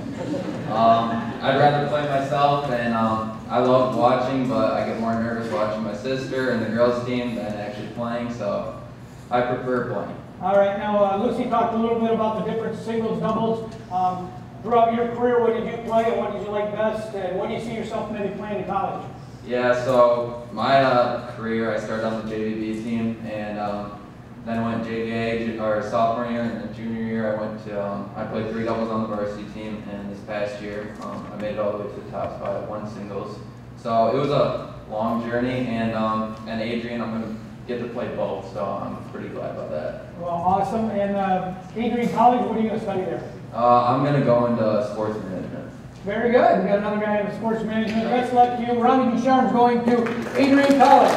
Um, I'd rather play myself and, um, I love watching, but I get more nervous watching my sister and the girls team than actually playing, so I prefer playing. All right, now uh, Lucy talked a little bit about the different singles, doubles. Um, throughout your career, what did you play and what did you like best? And what do you see yourself maybe playing in college? Yeah, so my uh, career, I started on the JVB team, and um, then went JVA or sophomore year, and then junior year I went to um, I played three doubles on the varsity team, and this past year um, I made it all the way to the top spot one singles. So it was a long journey, and um, and Adrian, I'm gonna get to play both, so I'm pretty glad about that. Well, awesome. And uh, Adrian College, what are you going to study there? Uh, I'm gonna go into sports management. Very good. We got another guy in sports management. Best luck to you. Ronnie Ducharme's going to Adrian College.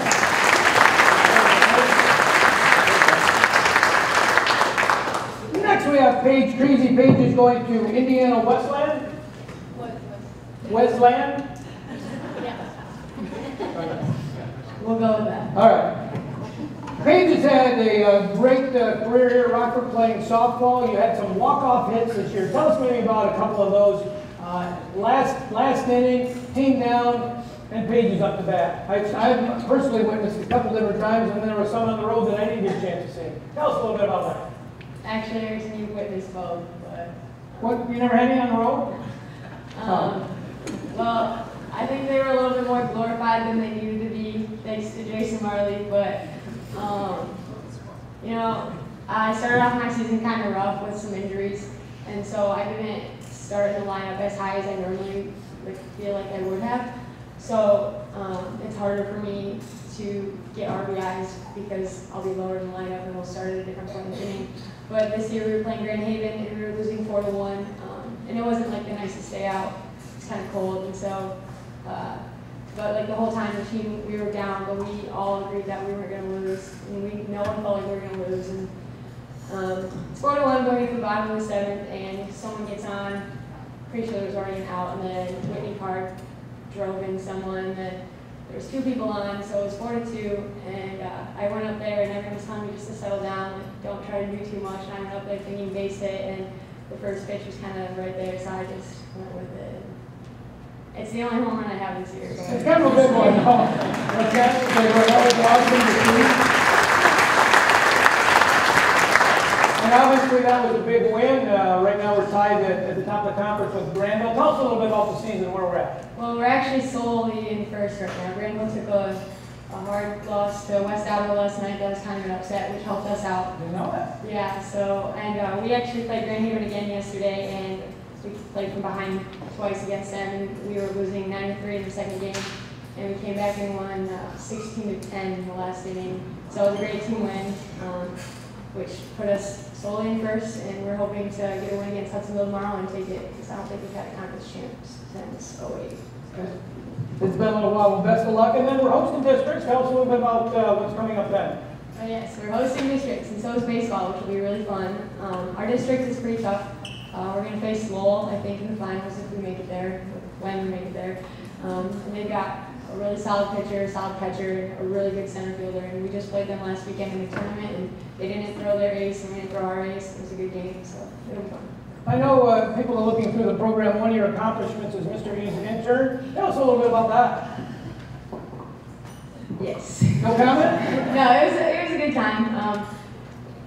Next, we have Paige Treasy. Paige is going to Indiana Westland. Westland? We'll go with that. All right. Paige has had a uh, great uh, career here at Rockford playing softball. You had some walk-off hits this year. Tell us maybe about a couple of those. Uh, last last inning, team down, and Paige is up to bat. I, I personally witnessed a couple different times, and there was some on the road that I didn't get a chance to see. Tell us a little bit about that. Actually, I recently witnessed both, but, What, you never had any on the road? um, well, I think they were a little bit more glorified than they needed to be, thanks to Jason Marley, but, um, you know, I started off my season kind of rough with some injuries, and so I didn't start the lineup as high as I normally would feel like I would have. So, um, it's harder for me to get RBIs because I'll be lower in the lineup and we'll start at a different point in the inning. But this year we were playing Grand Haven and we were losing four to one, um, and it wasn't like the nicest day out. It's kind of cold, and so, uh, but like the whole time the team we were down, but we all agreed that we weren't going to lose, and we no one felt like we were going to lose. And um, it's four to one going to the bottom of the seventh, and someone gets on. pretty sure there was already an out, and then Whitney Park drove in someone, and then there was two people on, so it was four to two, and uh, I went up there, and everyone was telling me just to settle down, like, don't try to do too much, and I went up there thinking base hit, and the first pitch was kind of right there, so I just went with it. It's the only home run I have this year. It's kind of a big one, though. That's kind of a big. That was awesome to see. And obviously, that was a big win. Uh, right now, we're tied at, at the top of the conference with Grandville. Tell us a little bit about the season, where we're at. Well, we're actually solely in first right now. Grandville took a, a hard loss to West Alva last night. That was kind of an upset, which helped us out. Didn't know that. Yeah, so, and uh, we actually played Grand Haven again yesterday, and we played from behind twice against them, we were losing 9-3 in the second game. And we came back and won uh, 16 to 10 in the last inning. So it was a great team win, um, which put us solely in first, and we're hoping to get a win against Hudsonville tomorrow and take it, because I don't think we've had a conference champs since 08. It's been a little while. Well, best of luck. And then we're hosting districts. Tell us a little bit about uh, what's coming up then. Oh yes, we're hosting districts, and so is baseball, which will be really fun. Um, our district is pretty tough. Uh, we're going to face Lowell, I think, in the finals if we make it there, when we make it there. Um, and they've got a really solid pitcher, a solid catcher, a really good center fielder, and we just played them last weekend in the tournament, and they didn't throw their ace, and we didn't throw our ace. It was a good game, so be fun. I know uh, people are looking through the program. One of your accomplishments is Mr. E's an intern. Tell us a little bit about that. Yes. No comment? no, it was, a, it was a good time. Um,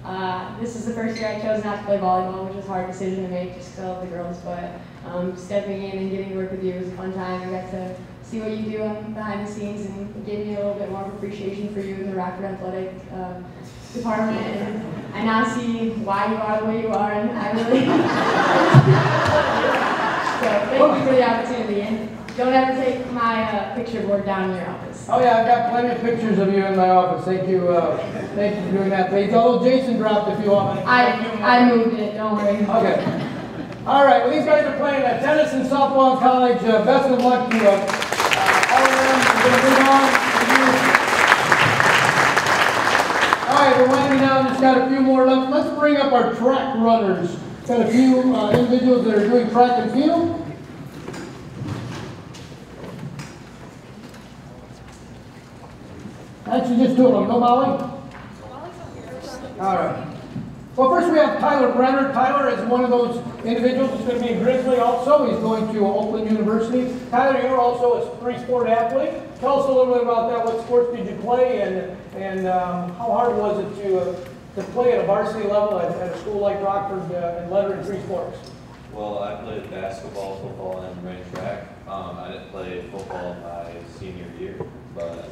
uh, this is the first year I chose not to play volleyball, which was a hard decision to make just because love the girls. But um, stepping in and getting to work with you was a fun time. I got to see what you do behind the scenes and gave me a little bit more of appreciation for you in the Rockford Athletic uh, department. And I now see why you are the way you are, and I really. so thank you for the opportunity. And don't ever take my uh, picture board down in your office. Oh yeah, I've got plenty of pictures of you in my office. Thank you, uh, thank you for doing that. Although Jason dropped a few off. I, I moved it, don't worry. Okay. All right, well, these guys are playing uh, tennis and softball in college. Uh, best of luck to uh, all of them. We're going to move on. All right, we're winding down. Just got a few more left. Let's bring up our track runners. Got a few uh, individuals that are doing track and field. Actually, just two of them. No, Molly? All right. Well, first we have Tyler Brenner. Tyler is one of those individuals who's going to be in Grizzly also. He's going to Oakland University. Tyler, you're also a three-sport athlete. Tell us a little bit about that. What sports did you play, and and um, how hard was it to uh, to play at a varsity level at, at a school like Rockford uh, and letter in three sports? Well, I played basketball, football, and ran track. Um, I didn't play football my senior year, but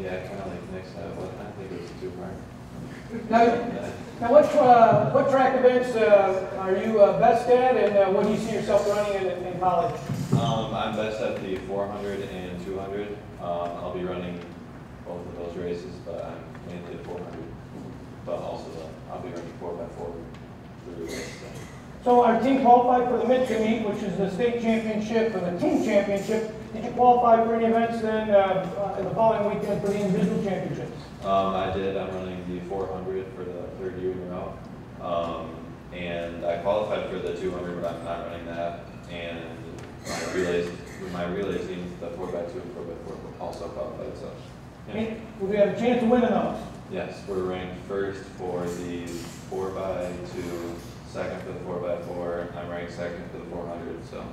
yeah, kind of like next time. I think it was too hard. Now, now what, uh, what track events uh, are you uh, best at, and uh, what do you see yourself running in, in college? Um, I'm best at the 400 and 200. Um, I'll be running both of those races, but I'm mainly the 400. But also, uh, I'll be running 4x4 through the race. So our team qualified for the MITCA Meet, which is the state championship and the team championship. Did you qualify for any events then uh, uh, in the following weekend for the individual championships? Um, I did. I'm running the 400 for the third year in a row. Um, and I qualified for the 200, but I'm not running that. And my relays, my relay team, the 4x2 and 4x4 also qualified. So, yeah. Will we have a chance to win in those? Yes, we're ranked first for the 4x2, second for the 4x4. I'm ranked second for the 400. So,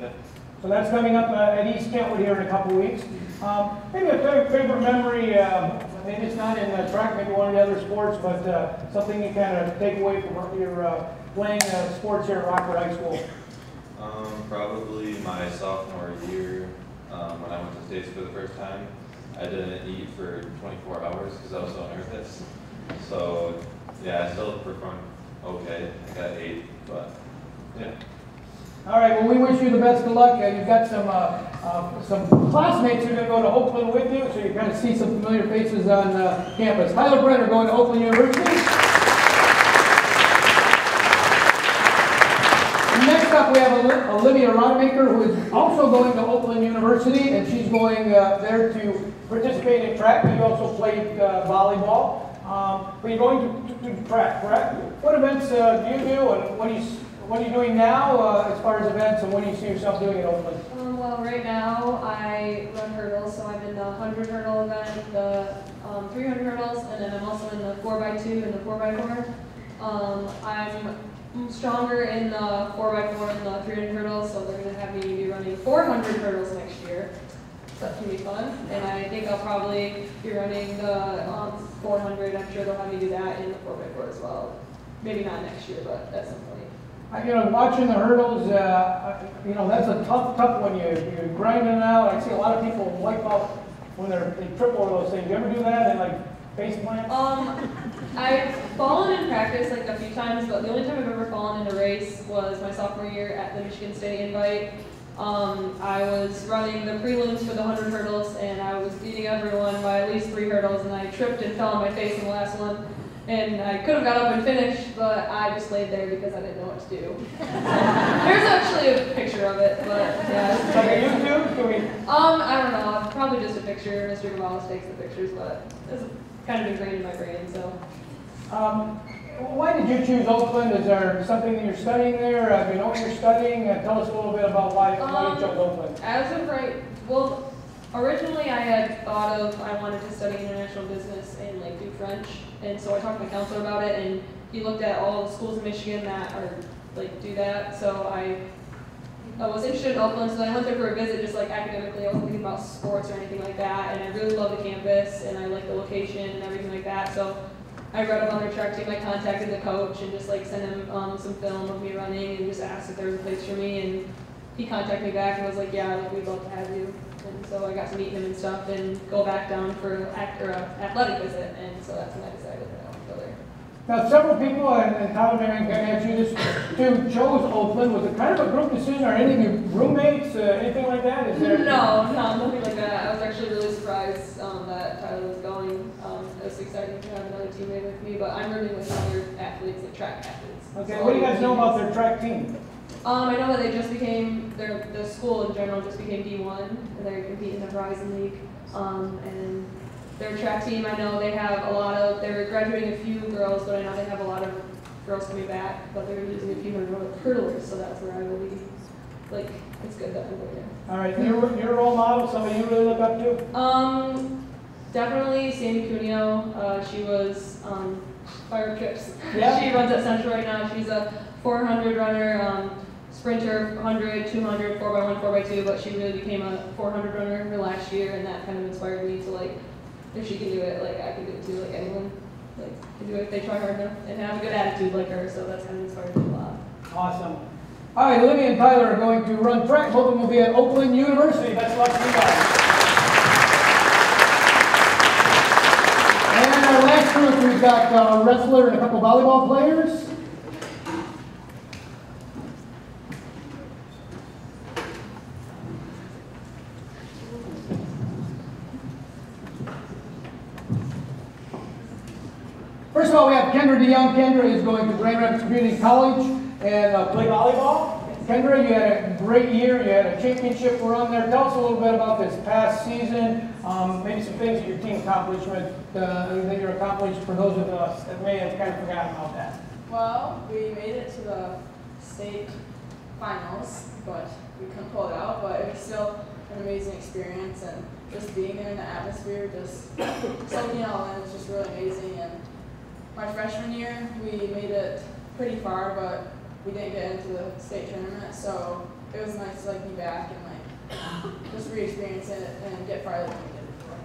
yeah. So that's coming up uh, at East Kentwood here in a couple of weeks. Um, maybe a fa- favorite memory, um, maybe it's not in uh, track, maybe one of the other sports, but uh, something you kind of take away from your uh, playing uh, sports here at Rockford High School. Um, probably my sophomore year, um, when I went to States for the first time. I didn't eat for 24 hours because I was so nervous. So, yeah, I still performed okay. I got eight, but yeah. All right, well, we wish you the best of luck. Uh, you've got some uh, uh, some classmates who are going to go to Oakland with you, so you kind of see some familiar faces on uh, campus. Tyler Brenner going to Oakland University. Next up, we have Olivia Rodmaker, who is also going to Oakland University, and she's going uh, there to participate in track. You also played uh, volleyball, um, but you're going to, to, to track, correct? What events do you do, and what do you what are you doing now uh, as far as events, and when do you see yourself doing it Oakland? Um, well, right now I run hurdles, so I'm in the 100 hurdle event, the um, 300 hurdles, and then I'm also in the 4x2 and the 4x4. Um, I'm stronger in the 4x4 and the 300 hurdles, so they're going to have me be running 400 hurdles next year. Going to be fun. And I think I'll probably be running the um, 400. I'm sure they'll have me do that in the 4x4 as well. Maybe not next year, but at some point. You know, watching the hurdles, uh, you know, that's a tough, tough one. You, you're grinding out. I see a lot of people wipe out when they're, they trip over those things. You ever do that and like face plant? Um, I've fallen in practice like a few times, but the only time I've ever fallen in a race was my sophomore year at the Michigan State Invite. Um, I was running the prelims for the 100 hurdles, and I was beating everyone by at least three hurdles, and I tripped and fell on my face in the last one. And I could have got up and finished, but I just laid there because I didn't know what to do. There's actually a picture of it, but yeah. it's Like a YouTube? Um, I don't know. Probably just a picture. Mr. Gonzalez takes the pictures, but it's kind of ingrained in my brain, so. Um, why did you choose Oakland? Is there something that you're studying there? You know what you're studying? Uh, tell us a little bit about why, why you chose Oakland. As of right, well, originally I had thought of I wanted to study international business and like do French, and so I talked to my counselor about it, and he looked at all the schools in Michigan that are like do that. So I, I was interested in Oakland, so I went there for a visit, just like academically. I wasn't thinking about sports or anything like that, and I really love the campus, and I like the location and everything like that. So I read about their track team. I contacted the coach and just like sent him um, some film of me running and just asked if there was a place for me. And he contacted me back and was like, "Yeah, like we'd love to have you." And so I got to meet him and stuff and go back down for an act or a athletic visit. And so that's when I decided that I to go there. Now, several people, and, and Tyler, I can ask you this, too, chose Oakland. Was it kind of a group decision, or any of your roommates, uh, anything like that? Is there? No, no, nothing like that. I was actually really surprised um, that Tyler was going. Um, it was exciting to have another teammate with me, but I'm rooting with other athletes, like track athletes. Okay, So what do you guys know about their track team? Um, I know that they just became, their, the school in general just became D1, and they're competing in the Horizon League. Um, and their track team, I know they have a lot of, they're graduating a few girls, but I know they have a lot of girls coming back, but they're losing a few hurdle- hurdlers, so that's where I will be, like, it's good that I'm going there. All right, your, your role model, somebody you really look up to? Um, definitely Sandy Cuneo. Uh, she was um, fire trips. Yeah. she runs at Central right now. She's a 400 runner, um, sprinter, 100, 200, 4x1, 4x2, but she really became a 400 runner her last year, and that kind of inspired me to like, if she can do it, like I can do it too. Like anyone, like can do it if they try hard enough and have a good attitude like her. So that's kind of inspired me a lot. Awesome. All right, Libby and Tyler are going to run track. Both of them will be at Oakland University. Best luck to you guys. And our last group, we've got uh, a wrestler and a couple volleyball players. First of all, we have Kendra DeYoung. Kendra is going to Grand Rapids Community College and uh, play volleyball. Kendra, you had a great year. You had a championship run there. Tell us a little bit about this past season. Um, maybe some things that your team accomplished, uh, that you accomplished for those of us that may have kind of forgotten about that. Well, we made it to the state finals, but we couldn't pull it out. But it was still an amazing experience, and just being there in the atmosphere, just soaking it all in, was just really amazing. And my freshman year, we made it pretty far, but we didn't get into the state tournament. So it was nice to like be back and like just re-experience it and get farther than we did before.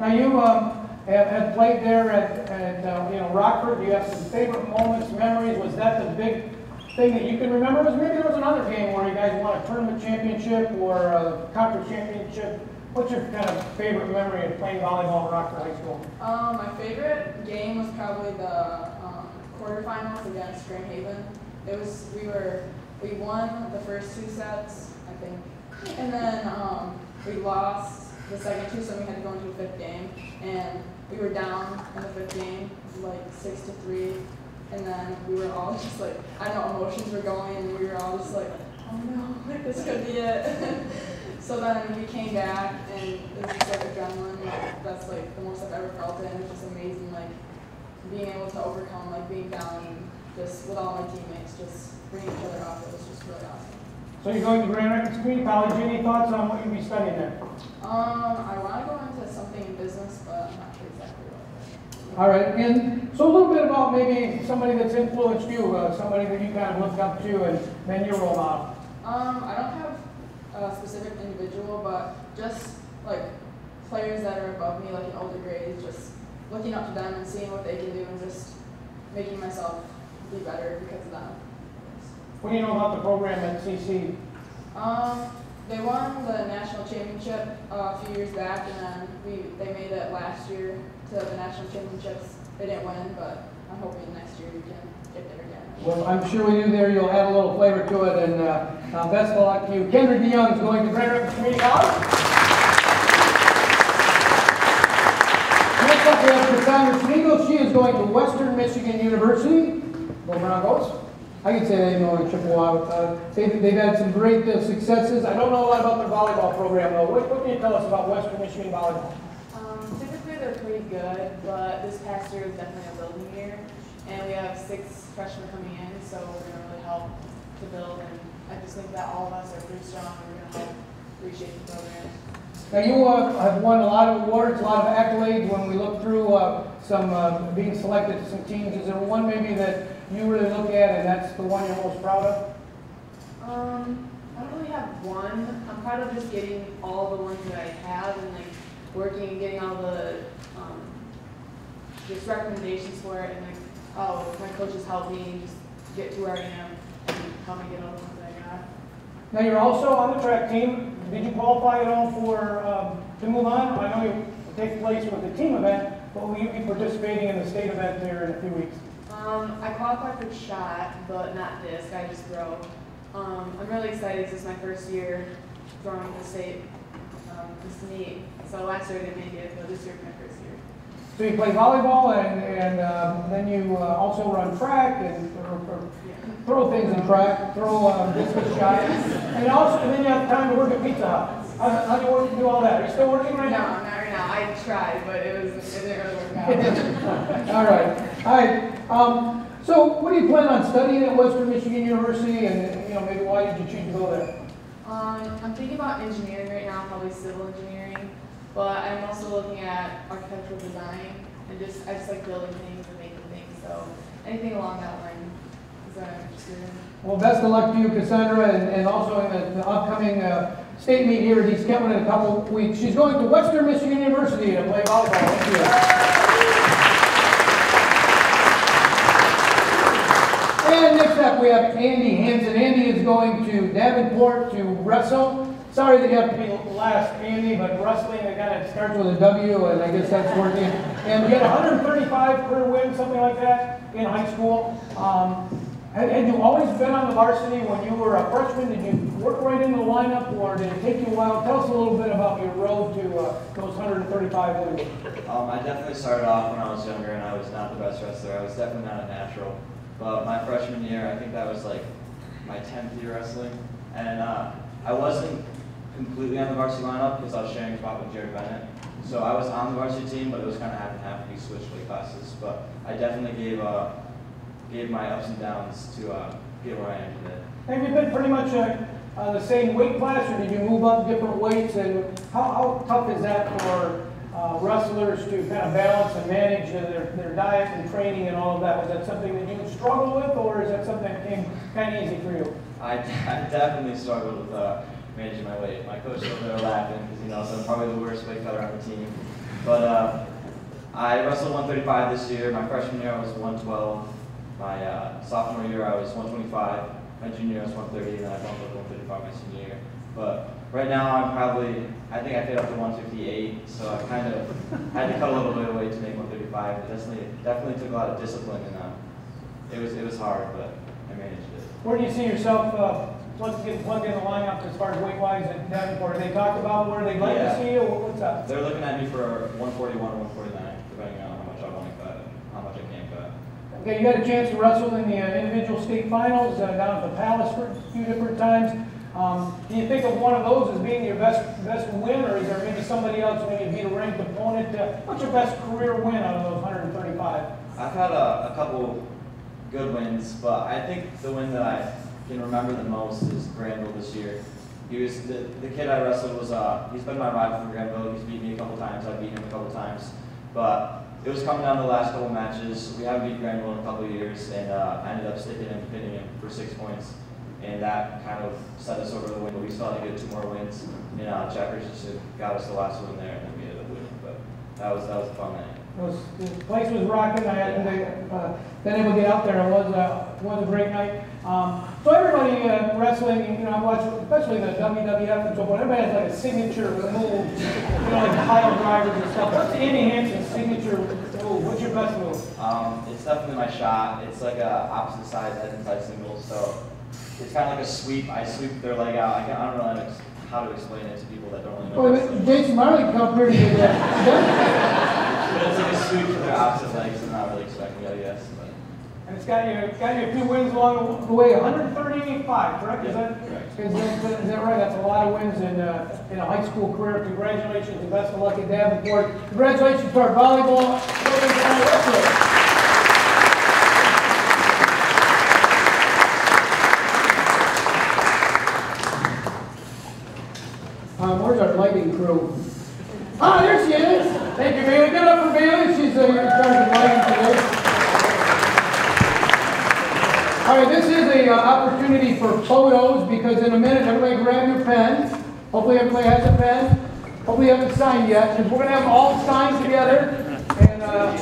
Now, you um, have, have played there at, at uh, you know, Rockford. Do you have some favorite moments, memories? Was that the big thing that you can remember? Was maybe there was another game where you guys won a tournament championship or a conference championship? What's your kind of favorite memory of playing volleyball at Rockford High School? Um, my favorite game was probably the um, quarterfinals against Grand Haven. It was we were we won the first two sets, I think, and then um, we lost the second two, so we had to go into a fifth game, and we were down in the fifth game, like six to three, and then we were all just like I don't know emotions were going, and we were all just like, oh no, like this could be it. So then we came back and it was just like adrenaline. That's like the most I've ever felt it. And was just amazing, like being able to overcome like being down and just with all my teammates, just bringing each other up. It was just really awesome. So you're going to Grand Rapids Community College, any thoughts on what you'll be studying there? Um, I want to go into something in business, but I'm not sure exactly what. All right, and so a little bit about maybe somebody that's influenced you, uh, somebody that you kind of looked up to and then your role model. Um, I don't have a specific individual, but just like players that are above me, like in older grades, just looking up to them and seeing what they can do and just making myself be better because of them. What do you know about the program at CC? Um, they won the national championship uh, a few years back, and then we they made it last year to the national championships. They didn't win, but I'm hoping next year we can get there. Well, I'm sure when you're there, you'll add a little flavor to it, and uh, uh, best of luck to you. Kendra DeYoung is going to Grand Rapids Community College. Next up, we have Cassandra Smeagol. She is going to Western Michigan University. Go Broncos. I can say they know in Chippewa. Uh, they, they've had some great uh, successes. I don't know a lot about their volleyball program, though. What, what can you tell us about Western Michigan volleyball? Um, typically they're pretty good, but this past year was definitely a building year, and we have six freshmen coming in, so we're gonna really help to build. And I just think that all of us are pretty strong, and we're gonna help reshape the program. Now, you uh, have won a lot of awards, a lot of accolades. When we look through uh, some uh, being selected to some teams, is there one maybe that you really look at and that's the one you're most proud of? Um, I don't really have one. I'm proud of just getting all the ones that I have and like working and getting all the um, just recommendations for it and like how my coaches helped me just get to where I am and help me get all the ones that I got. Now, you're also on the track team. Did you qualify at all for um, to move on? I know you take place with the team event, but will you be participating in the state event there in a few weeks? Um, I qualified for shot, but not disc. I just throw. Um, I'm really excited. This is my first year throwing the state. Um, it's neat. So last year I didn't make it, but this year my first. So you play volleyball and, and um, then you uh, also run track and or, or throw things in track, throw um, discus shots, and also and then you have time to work at Pizza Hut. How, how do you work, do all that? Are you still working right no, now? not right now. I tried, but it was it didn't really work out. All right, all right. Um, so, what do you plan on studying at Western Michigan University, and you know maybe why did you choose to go there? Um, I'm thinking about engineering right now, probably civil engineering, but I'm also looking at architectural design and just I just like building things and making things. So anything along that line is what I'm interested in. Well, best of luck to you, Cassandra, and, and also in the, the upcoming uh, state meet here at East Kentwood in a couple weeks. She's going to Western Michigan University to play volleyball. Thank you. And next up, we have Andy Hansen. Andy is going to Davenport to wrestle. Sorry that you have to be last, Andy, but wrestling, it kind of starts with a W, and I guess that's working. And we had 135 career wins, something like that, in high school. Um, had, had you always been on the varsity when you were a freshman? Did you work right into the lineup, or did it take you a while? Tell us a little bit about your road to uh, those 135 wins. Um, I definitely started off when I was younger and I was not the best wrestler. I was definitely not a natural. But my freshman year, I think that was like my 10th year wrestling. And uh, I wasn't completely on the varsity lineup because I was sharing a spot with Jared Bennett. So I was on the varsity team, but it was kind of half and half. We switched weight classes. But I definitely gave uh, gave my ups and downs to uh, get where I am today. Have you been pretty much uh, uh, the same weight class, or did you move up different weights? And how, how tough is that for uh, wrestlers to kind of balance and manage their, their diet and training and all of that? Was that something that you would struggle with, or is that something that came kind of easy for you? I, I definitely struggled with uh, managing my weight. My coach over there laughing because he knows I'm probably the worst weight cutter on the team. But uh, I wrestled 135 this year. My freshman year I was 112. My uh, sophomore year I was 125. My junior year I was 130, and then I bumped up to 135 my senior year. But right now I'm probably, I think I fit up to 158, so I kind of had to cut a little bit weight to make 135. It definitely, definitely took a lot of discipline, and uh, it was it was hard, but I managed it. Where do you see yourself uh, once get plugged in the lineup as far as weight wise at Davenport? They talk about where they'd like Yeah. to see you, what's up? They're looking at me for 141 or 149, depending on how much I want to cut, and how much I can cut. Okay, you got a chance to wrestle in the uh, individual state finals uh, down at the Palace for a few different times. Um, do you think of one of those as being your best best win, or is there maybe somebody else when you beat a ranked opponent? Uh, what's your best career win out of those 135? I've had a, a couple good wins, but I think the win that I can remember the most is Grandville this year. He was the, the kid I wrestled was uh he's been my rival from Grandville. He's beat me a couple times. I beat him a couple times, but it was coming down to the last couple matches. We haven't beat Grandville in a couple of years, and uh, I ended up sticking and pinning him for six points, and that kind of set us over the win. But we still had to get two more wins, and uh, Checkers just got us the last one there, and then we ended up winning. But that was that was a fun night. It was, the place was rocking, I hadn't, uh, been able to get out there, it was, uh, was a great night. Um, so everybody, uh, wrestling, you know, I watch, especially the WWF and so forth, everybody has like a signature move, you know, like pile drivers and stuff. What's Andy Hanson's signature move? What's your best move? Um, it's definitely my shot. It's like a opposite side head and side singles, so it's kind of like a sweep. I sweep their leg out. I, I don't know how to, how to explain it to people that don't really know. Well. Jason Marley come pretty good at But it's like a sweep to their opposite legs. I'm not really expecting it, I guess. But And it's got you, got you a few wins along the way, 135, correct? Is that, is that, is that right? That's a lot of wins in, uh, in a high school career. Congratulations and best of luck at Davenport. Congratulations to our volleyball. players and our wrestlers. Um, where's our lighting crew? Ah, there she is. Thank you, Bailey. Give it up for Bailey. She's uh, in charge of lighting today. All right, this is a uh, opportunity for photos because in a minute, everybody grab your pen. Hopefully everybody has a pen. Hopefully you haven't signed yet. And we're going to have all signed together. And uh,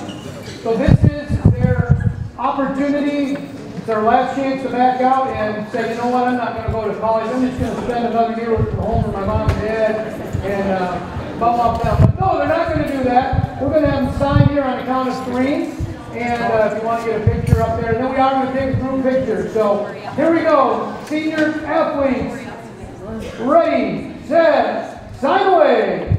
so this is their opportunity. It's their last chance to back out and say, you know what, I'm not going to go to college. I'm just going to spend another year with home with my mom and dad and uh, bum up them. But no, they're not going to do that. We're going to have them sign here on the count of three. And uh, if you want to get a picture up there, and then we are going to take a group picture. So here we go. Senior athletes. Ready, set, sign away.